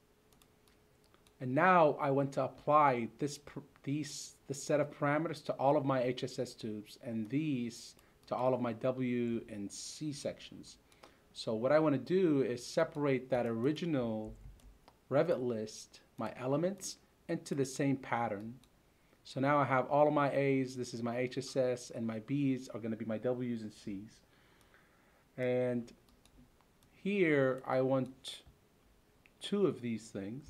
And now I want to apply this these this set of parameters to all of my HSS tubes, and these to all of my W and C sections. So what I want to do is separate that original Revit list, my elements, into the same pattern. So now I have all of my A's, this is my HSS, and my B's are going to be my W's and C's. And here I want two of these things.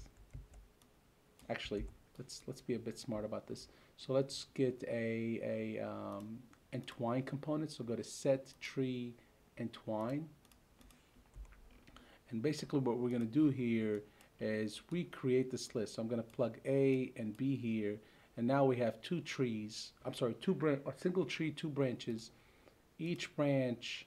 Actually, let's let's be a bit smart about this. So let's get a, a um, entwine component. So go to set tree entwine. And basically what we're going to do here is recreate this list. So I'm going to plug A and B here and now we have two trees. I'm sorry, two branch, a single tree, two branches. Each branch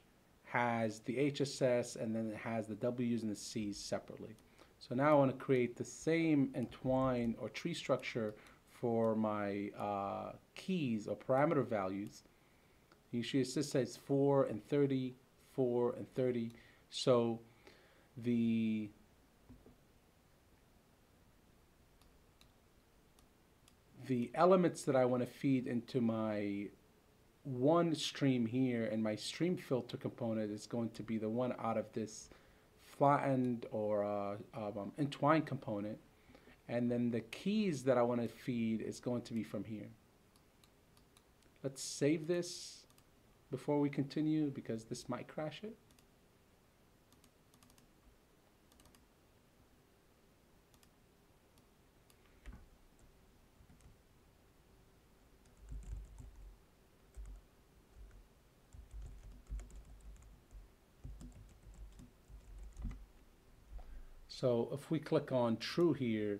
has the HSS and then it has the W's and the C's separately. So now I want to create the same entwine or tree structure for my uh, keys or parameter values. You see it says 4 and 30, 4 and 30. So the the elements that I want to feed into my one stream here and my stream filter component is going to be the one out of this flattened or uh, um, entwined component. And then the keys that I want to feed is going to be from here. Let's save this before we continue because this might crash it. So if we click on true here,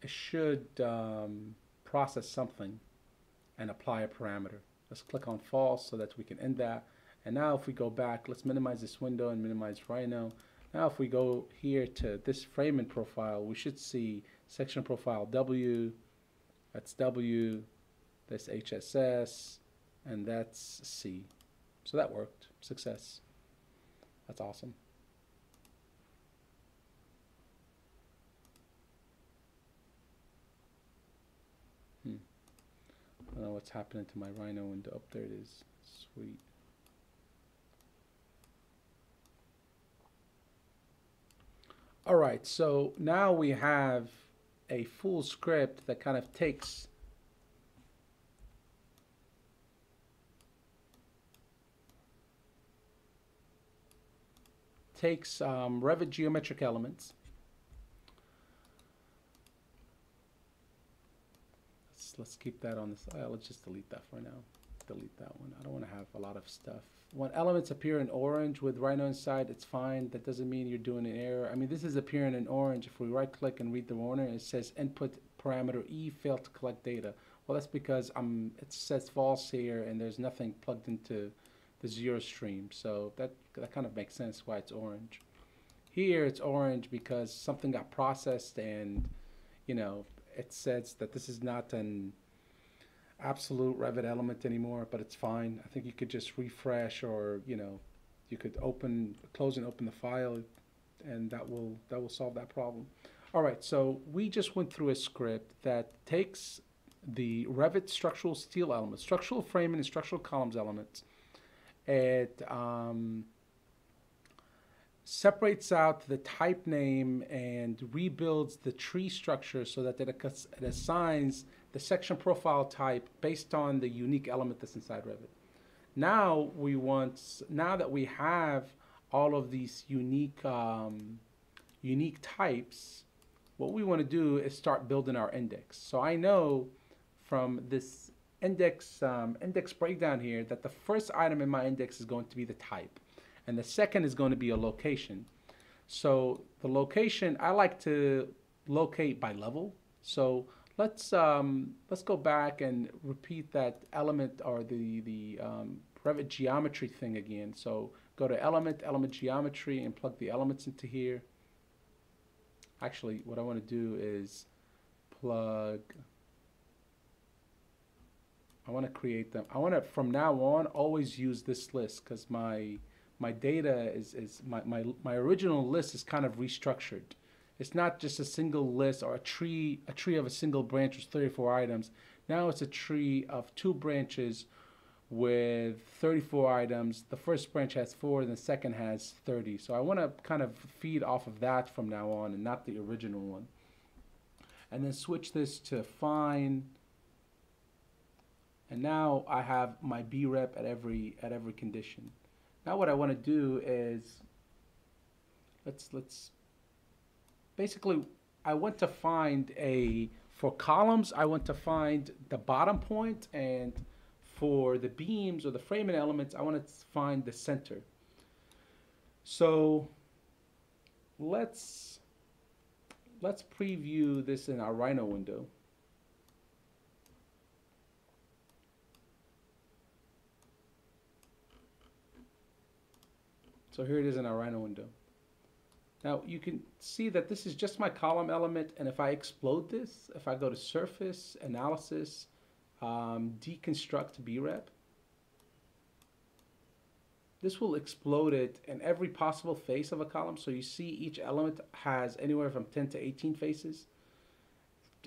it should um, process something and apply a parameter. Let's click on false so that we can end that. And now if we go back, let's minimize this window and minimize Rhino. Now if we go here to this framing profile, we should see section profile W, that's W, that's HSS, and that's C. So that worked, success. That's awesome. I don't know what's happening to my Rhino window. Up there it is. Sweet. All right, so now we have a full script that kind of takes takes um, Revit geometric elements let's keep that on the side. let's just delete that for now. Delete that one. I don't want to have a lot of stuff. When elements appear in orange with Rhino inside, it's fine. That doesn't mean you're doing an error. I mean, this is appearing in orange. If we right click and read the warning, it says input parameter E failed to collect data. Well, that's because um, it says false here and there's nothing plugged into the zero stream. So that, that kind of makes sense why it's orange. Here it's orange because something got processed and, you know, it says that this is not an absolute Revit element anymore, but it's fine. I think you could just refresh or, you know, you could open, close and open the file and that will, that will solve that problem. All right, so we just went through a script that takes the Revit structural steel elements, structural framing and structural columns elements. It um, separates out the type name and rebuilds the tree structure so that it, assigns the section profile type based on the unique element that's inside Revit. Now we want, now that we have all of these unique, um, unique types, what we want to do is start building our index. So I know from this index um, index breakdown here that the first item in my index is going to be the type, and the second is going to be a location. So the location I like to locate by level. So let's um, let's go back and repeat that element or the the um, Revit geometry thing again. So go to element, element geometry, and plug the elements into here. Actually, what I want to do is plug I want to create them. I want to, from now on, always use this list because my my data is, is my, my, my original list is kind of restructured. It's not just a single list or a tree, a tree of a single branch with 34 items. Now it's a tree of two branches with 34 items. The first branch has four and the second has 30. So I want to kind of feed off of that from now on and not the original one. And then switch this to fine and now I have my B rep at every at every condition. Now what I want to do is let's let's basically I want to find a for columns I want to find the bottom point and for the beams or the framing elements I want to find the center. So let's let's preview this in our Rhino window. So here it is in our Rhino window. Now you can see that this is just my column element and if I explode this, if I go to surface, analysis, um, deconstruct BREP, this will explode it in every possible face of a column. So you see each element has anywhere from 10 to 18 faces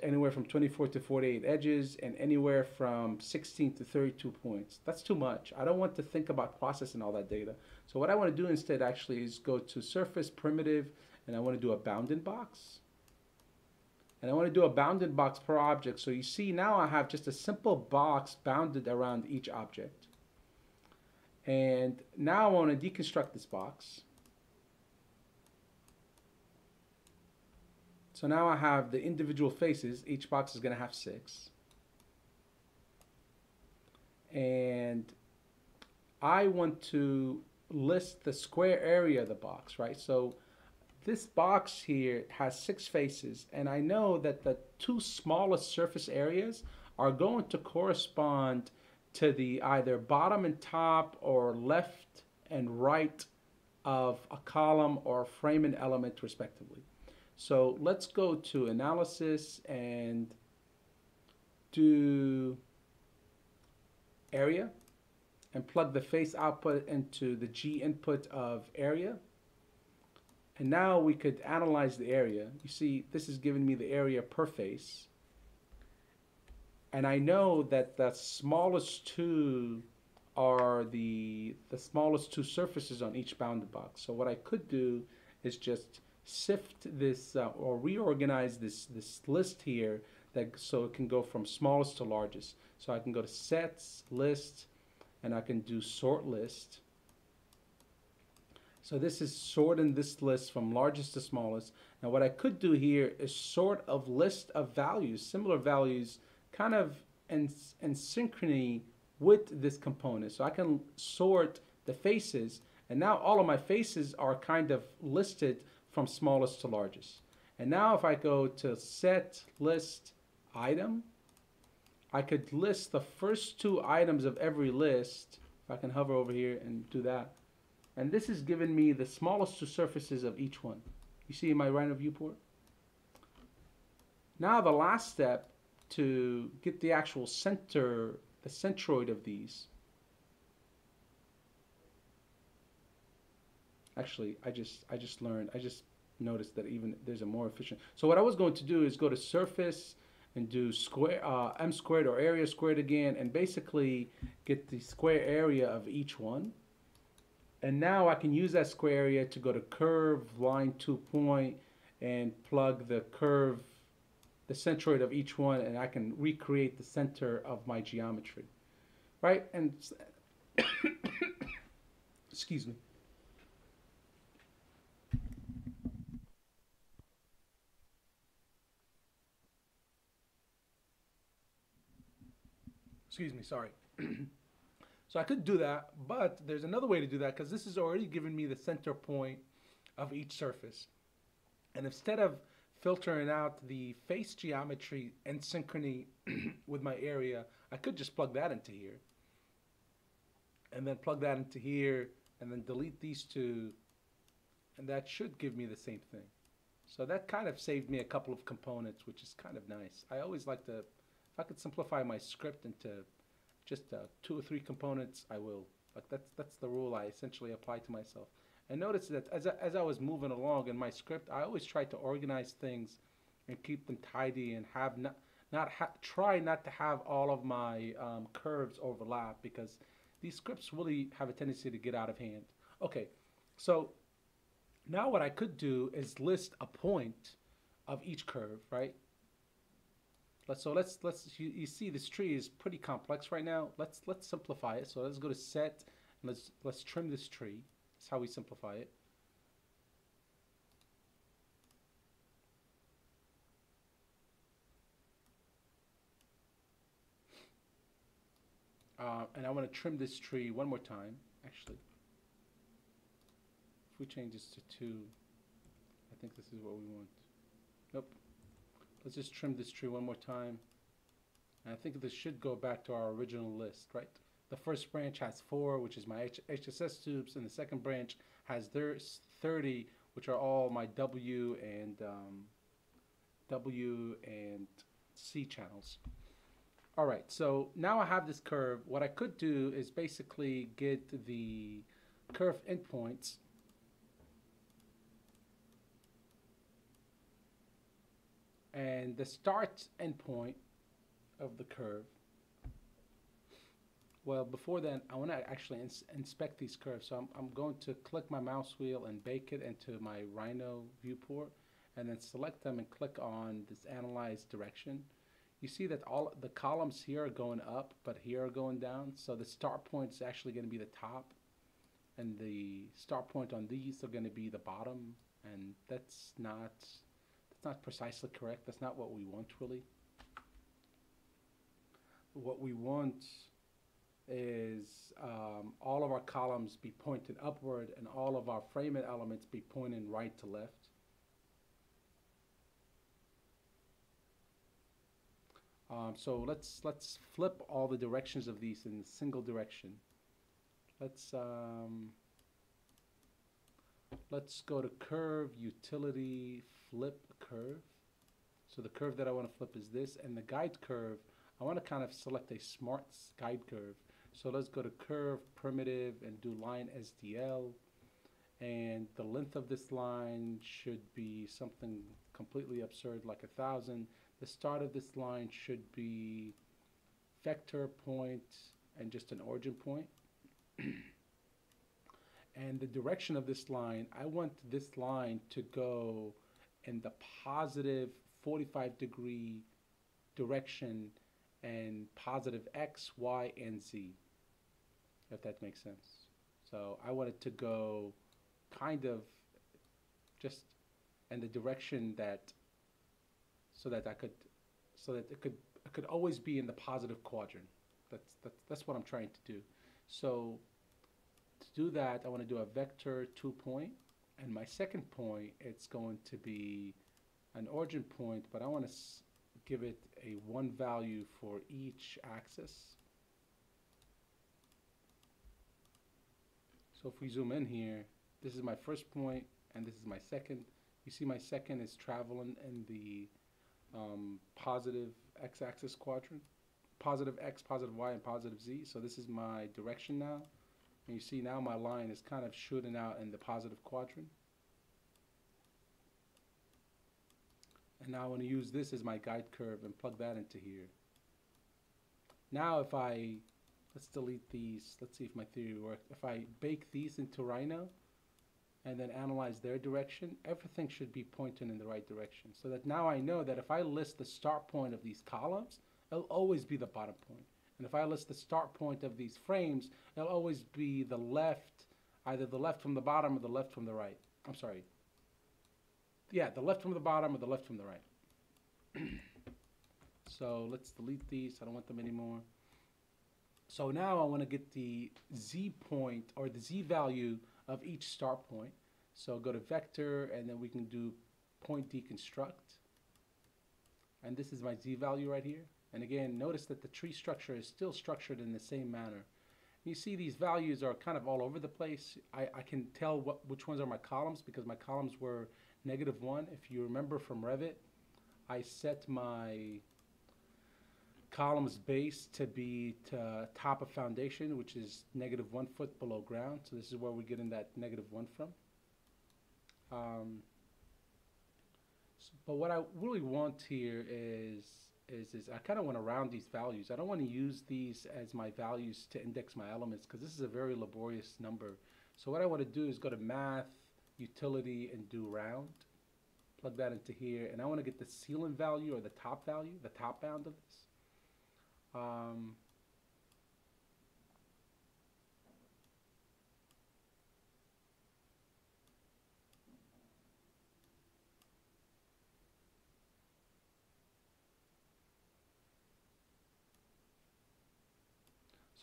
anywhere from 24 to 48 edges and anywhere from 16 to 32 points. That's too much. I don't want to think about processing all that data. So what I want to do instead actually is go to surface primitive and I want to do a bounding box. And I want to do a bounding box per object. So you see now I have just a simple box bounded around each object. And now I want to deconstruct this box. So now I have the individual faces. Each box is going to have six. And I want to list the square area of the box, right? So this box here has six faces, and I know that the two smallest surface areas are going to correspond to the either bottom and top or left and right of a column or framing element respectively. So let's go to analysis and do area and plug the face output into the G input of area. And now we could analyze the area. You see, this is giving me the area per face. And I know that the smallest two are the, the smallest two surfaces on each bounded box. So what I could do is just sift this uh, or reorganize this this list here that so it can go from smallest to largest. So I can go to sets, list, and I can do sort list. So this is sorting this list from largest to smallest. Now what I could do here is sort of list of values, similar values, kind of in, in synchrony with this component. So I can sort the faces, and now all of my faces are kind of listed from smallest to largest. And now if I go to set list item, I could list the first two items of every list. If I can hover over here and do that. And this is giving me the smallest two surfaces of each one. You see my Rhino viewport? Now the last step to get the actual center, the centroid of these. Actually, I just I just learned, I just noticed that even there's a more efficient. So what I was going to do is go to surface and do square uh, m squared or area squared again and basically get the square area of each one. And now I can use that square area to go to curve, line two point, and plug the curve, the centroid of each one, and I can recreate the center of my geometry. Right? And *coughs* excuse me. Excuse me, sorry. *clears throat* so I could do that, but there's another way to do that because this is already giving me the center point of each surface. And instead of filtering out the face geometry and synchrony *clears throat* with my area, I could just plug that into here. And then plug that into here, and then delete these two, and that should give me the same thing. So that kind of saved me a couple of components, which is kind of nice. I always like to, if I could simplify my script into just uh, two or three components, I will. Like that's that's the rule I essentially apply to myself. And notice that as I, as I was moving along in my script, I always try to organize things and keep them tidy and have not not ha- try not to have all of my um, curves overlap because these scripts really have a tendency to get out of hand. Okay, so now what I could do is list a point of each curve, right? Let's, so let's let's you, you see this tree is pretty complex right now. Let's let's simplify it. So let's go to set and let's let's trim this tree. That's how we simplify it. Uh, and I want to trim this tree one more time, actually. If we change this to 2, I think this is what we want. Nope. Let's just trim this tree one more time. And I think this should go back to our original list, right? The first branch has 4, which is my H HSS tubes, and the second branch has 30, which are all my W and um, W and C channels. All right, so now I have this curve. What I could do is basically get the curve endpoints and the start endpoint of the curve. Well, before then, I want to actually ins inspect these curves. So I'm, I'm going to click my mouse wheel and bake it into my Rhino viewport, and then select them and click on this Analyze Direction you see that all the columns here are going up, but here are going down. So the start point is actually going to be the top, and the start point on these are going to be the bottom, and that's not not precisely correct. That's not what we want really. What we want is um, all of our columns be pointed upward and all of our framing elements be pointing right to left. Um, so let's let's flip all the directions of these in a single direction. Let's um, let's go to curve utility flip curve. So the curve that I want to flip is this, and the guide curve I want to kind of select a smart guide curve. So let's go to curve primitive and do line SDL. And the length of this line should be something completely absurd like a thousand the start of this line should be vector point and just an origin point. *clears throat* and the direction of this line, I want this line to go in the positive 45 degree direction and positive x, y, and z, if that makes sense. So I want it to go kind of just in the direction that so that I could, so that it could, it could always be in the positive quadrant. That's, that's, that's what I'm trying to do. So do that, I want to do a vector two point, and my second point, it's going to be an origin point, but I want to give it a one value for each axis. So if we zoom in here, this is my first point, and this is my second. You see my second is traveling in the um, positive x-axis quadrant, positive x, positive y, and positive z. So this is my direction now. And you see now my line is kind of shooting out in the positive quadrant. And now I want to use this as my guide curve and plug that into here. Now if I, let's delete these, let's see if my theory works. If I bake these into Rhino, and then analyze their direction, everything should be pointing in the right direction. So that now I know that if I list the start point of these columns, it'll always be the bottom point. And if I list the start point of these frames, it'll always be the left, either the left from the bottom or the left from the right. I'm sorry. Yeah, the left from the bottom or the left from the right. *clears throat* so let's delete these. I don't want them anymore. So now I want to get the z point or the z value of each start point. So go to vector and then we can do point deconstruct. And this is my z value right here. And again, notice that the tree structure is still structured in the same manner. You see these values are kind of all over the place. I, I can tell what, which ones are my columns because my columns were negative one. If you remember from Revit, I set my columns base to be to top of foundation, which is negative one foot below ground. So this is where we're getting that negative one from. Um, so, but what I really want here is is, is I kind of want to round these values. I don't want to use these as my values to index my elements because this is a very laborious number. So what I want to do is go to math, utility, and do round. Plug that into here, and I want to get the ceiling value or the top value, the top bound of this. Um,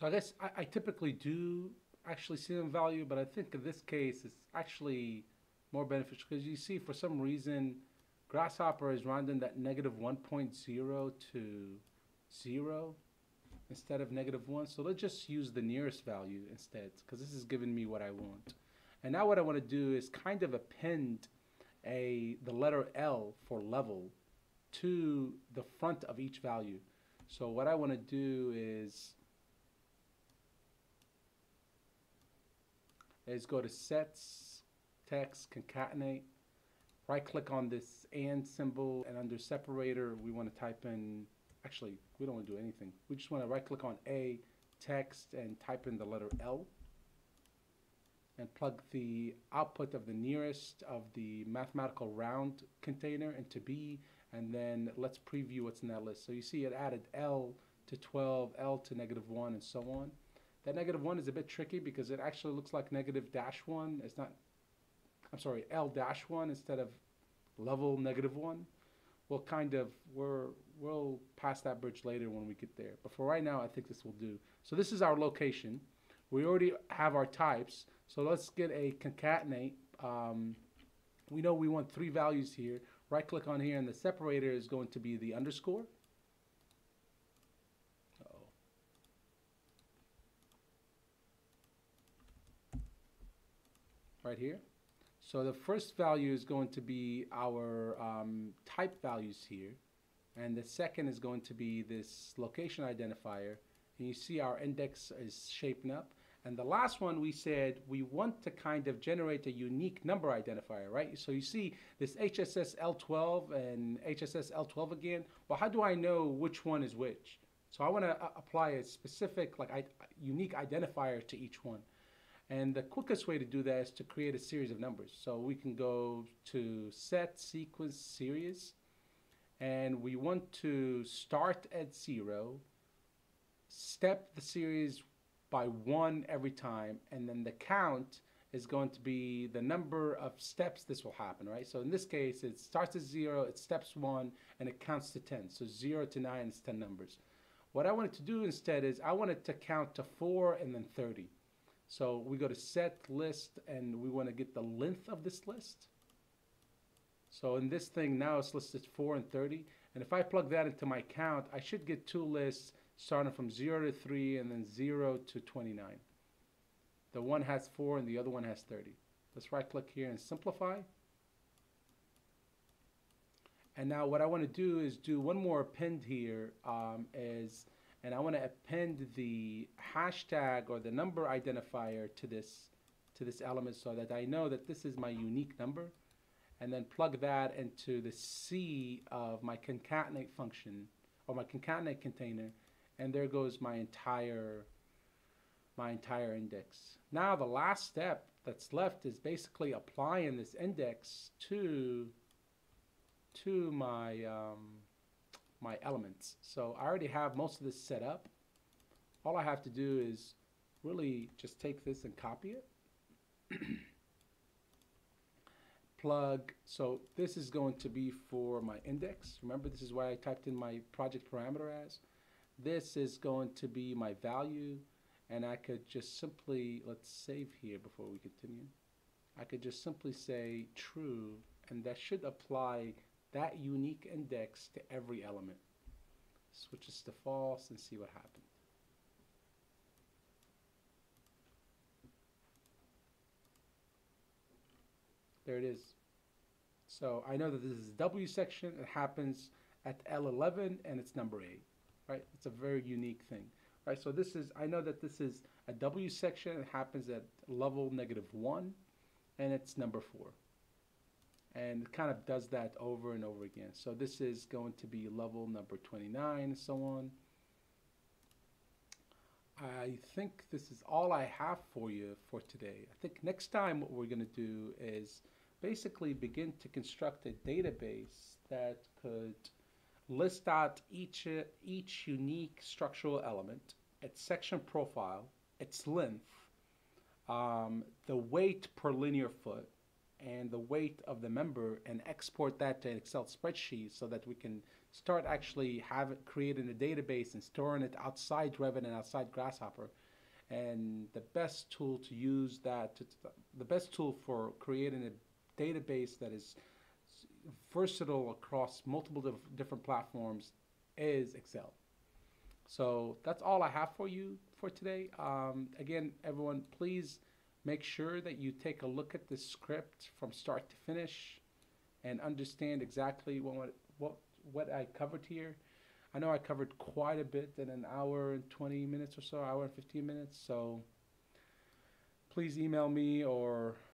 So I guess I, I typically do actually see them value, but I think in this case it's actually more beneficial because you see for some reason Grasshopper is rounding that negative 1.0 to 0 instead of negative 1. So let's just use the nearest value instead because this is giving me what I want. And now what I want to do is kind of append a the letter L for level to the front of each value. So what I want to do is is go to sets, text, concatenate, right click on this and symbol and under separator we want to type in, actually we don't want to do anything. We just want to right click on A, text and type in the letter L and plug the output of the nearest of the mathematical round container into B and then let's preview what's in that list. So you see it added L to 12, L to negative 1 and so on. That negative 1 is a bit tricky because it actually looks like negative dash 1. It's not, I'm sorry, L dash 1 instead of level negative 1. We'll kind of, we're, we'll pass that bridge later when we get there. But for right now, I think this will do. So this is our location. We already have our types. So let's get a concatenate. Um, we know we want three values here. Right click on here and the separator is going to be the underscore. Right here. So the first value is going to be our um, type values here. And the second is going to be this location identifier. And you see our index is shaping up. And the last one we said we want to kind of generate a unique number identifier, right? So you see this HSS L12 and HSS L12 again. Well, how do I know which one is which? So I want to uh, apply a specific, like, I, unique identifier to each one. And the quickest way to do that is to create a series of numbers. So we can go to set sequence series, and we want to start at zero, step the series by one every time, and then the count is going to be the number of steps this will happen, right? So in this case, it starts at zero, it steps one, and it counts to 10. So zero to nine is 10 numbers. What I wanted to do instead is I wanted to count to four and then 30. So we go to set list and we want to get the length of this list. So in this thing now it's listed 4 and 30. And if I plug that into my count, I should get two lists starting from 0 to 3 and then 0 to 29. The one has 4 and the other one has 30. Let's right click here and simplify. And now what I want to do is do one more append here um, is and I want to append the hashtag or the number identifier to this to this element so that I know that this is my unique number and then plug that into the C of my concatenate function or my concatenate container and there goes my entire my entire index. Now the last step that's left is basically applying this index to to my um, my elements. So I already have most of this set up. All I have to do is really just take this and copy it. *clears throat* Plug, so this is going to be for my index. Remember, this is why I typed in my project parameter as. This is going to be my value, and I could just simply, let's save here before we continue. I could just simply say true, and that should apply that unique index to every element. Switches to false and see what happens. There it is. So I know that this is W section. It happens at L11 and it's number 8, right? It's a very unique thing, right? So this is, I know that this is a W section. It happens at level negative 1 and it's number 4. And it kind of does that over and over again. So this is going to be level number 29 and so on. I think this is all I have for you for today. I think next time what we're going to do is basically begin to construct a database that could list out each, each unique structural element, its section profile, its length, um, the weight per linear foot, and the weight of the member and export that to an Excel spreadsheet so that we can start actually have it creating a database and storing it outside Revit and outside Grasshopper. And the best tool to use that, to, the best tool for creating a database that is versatile across multiple different platforms is Excel. So that's all I have for you for today. Um, again, everyone, please make sure that you take a look at the script from start to finish and understand exactly what, what, what I covered here. I know I covered quite a bit in an hour and 20 minutes or so, hour and 15 minutes. So please email me or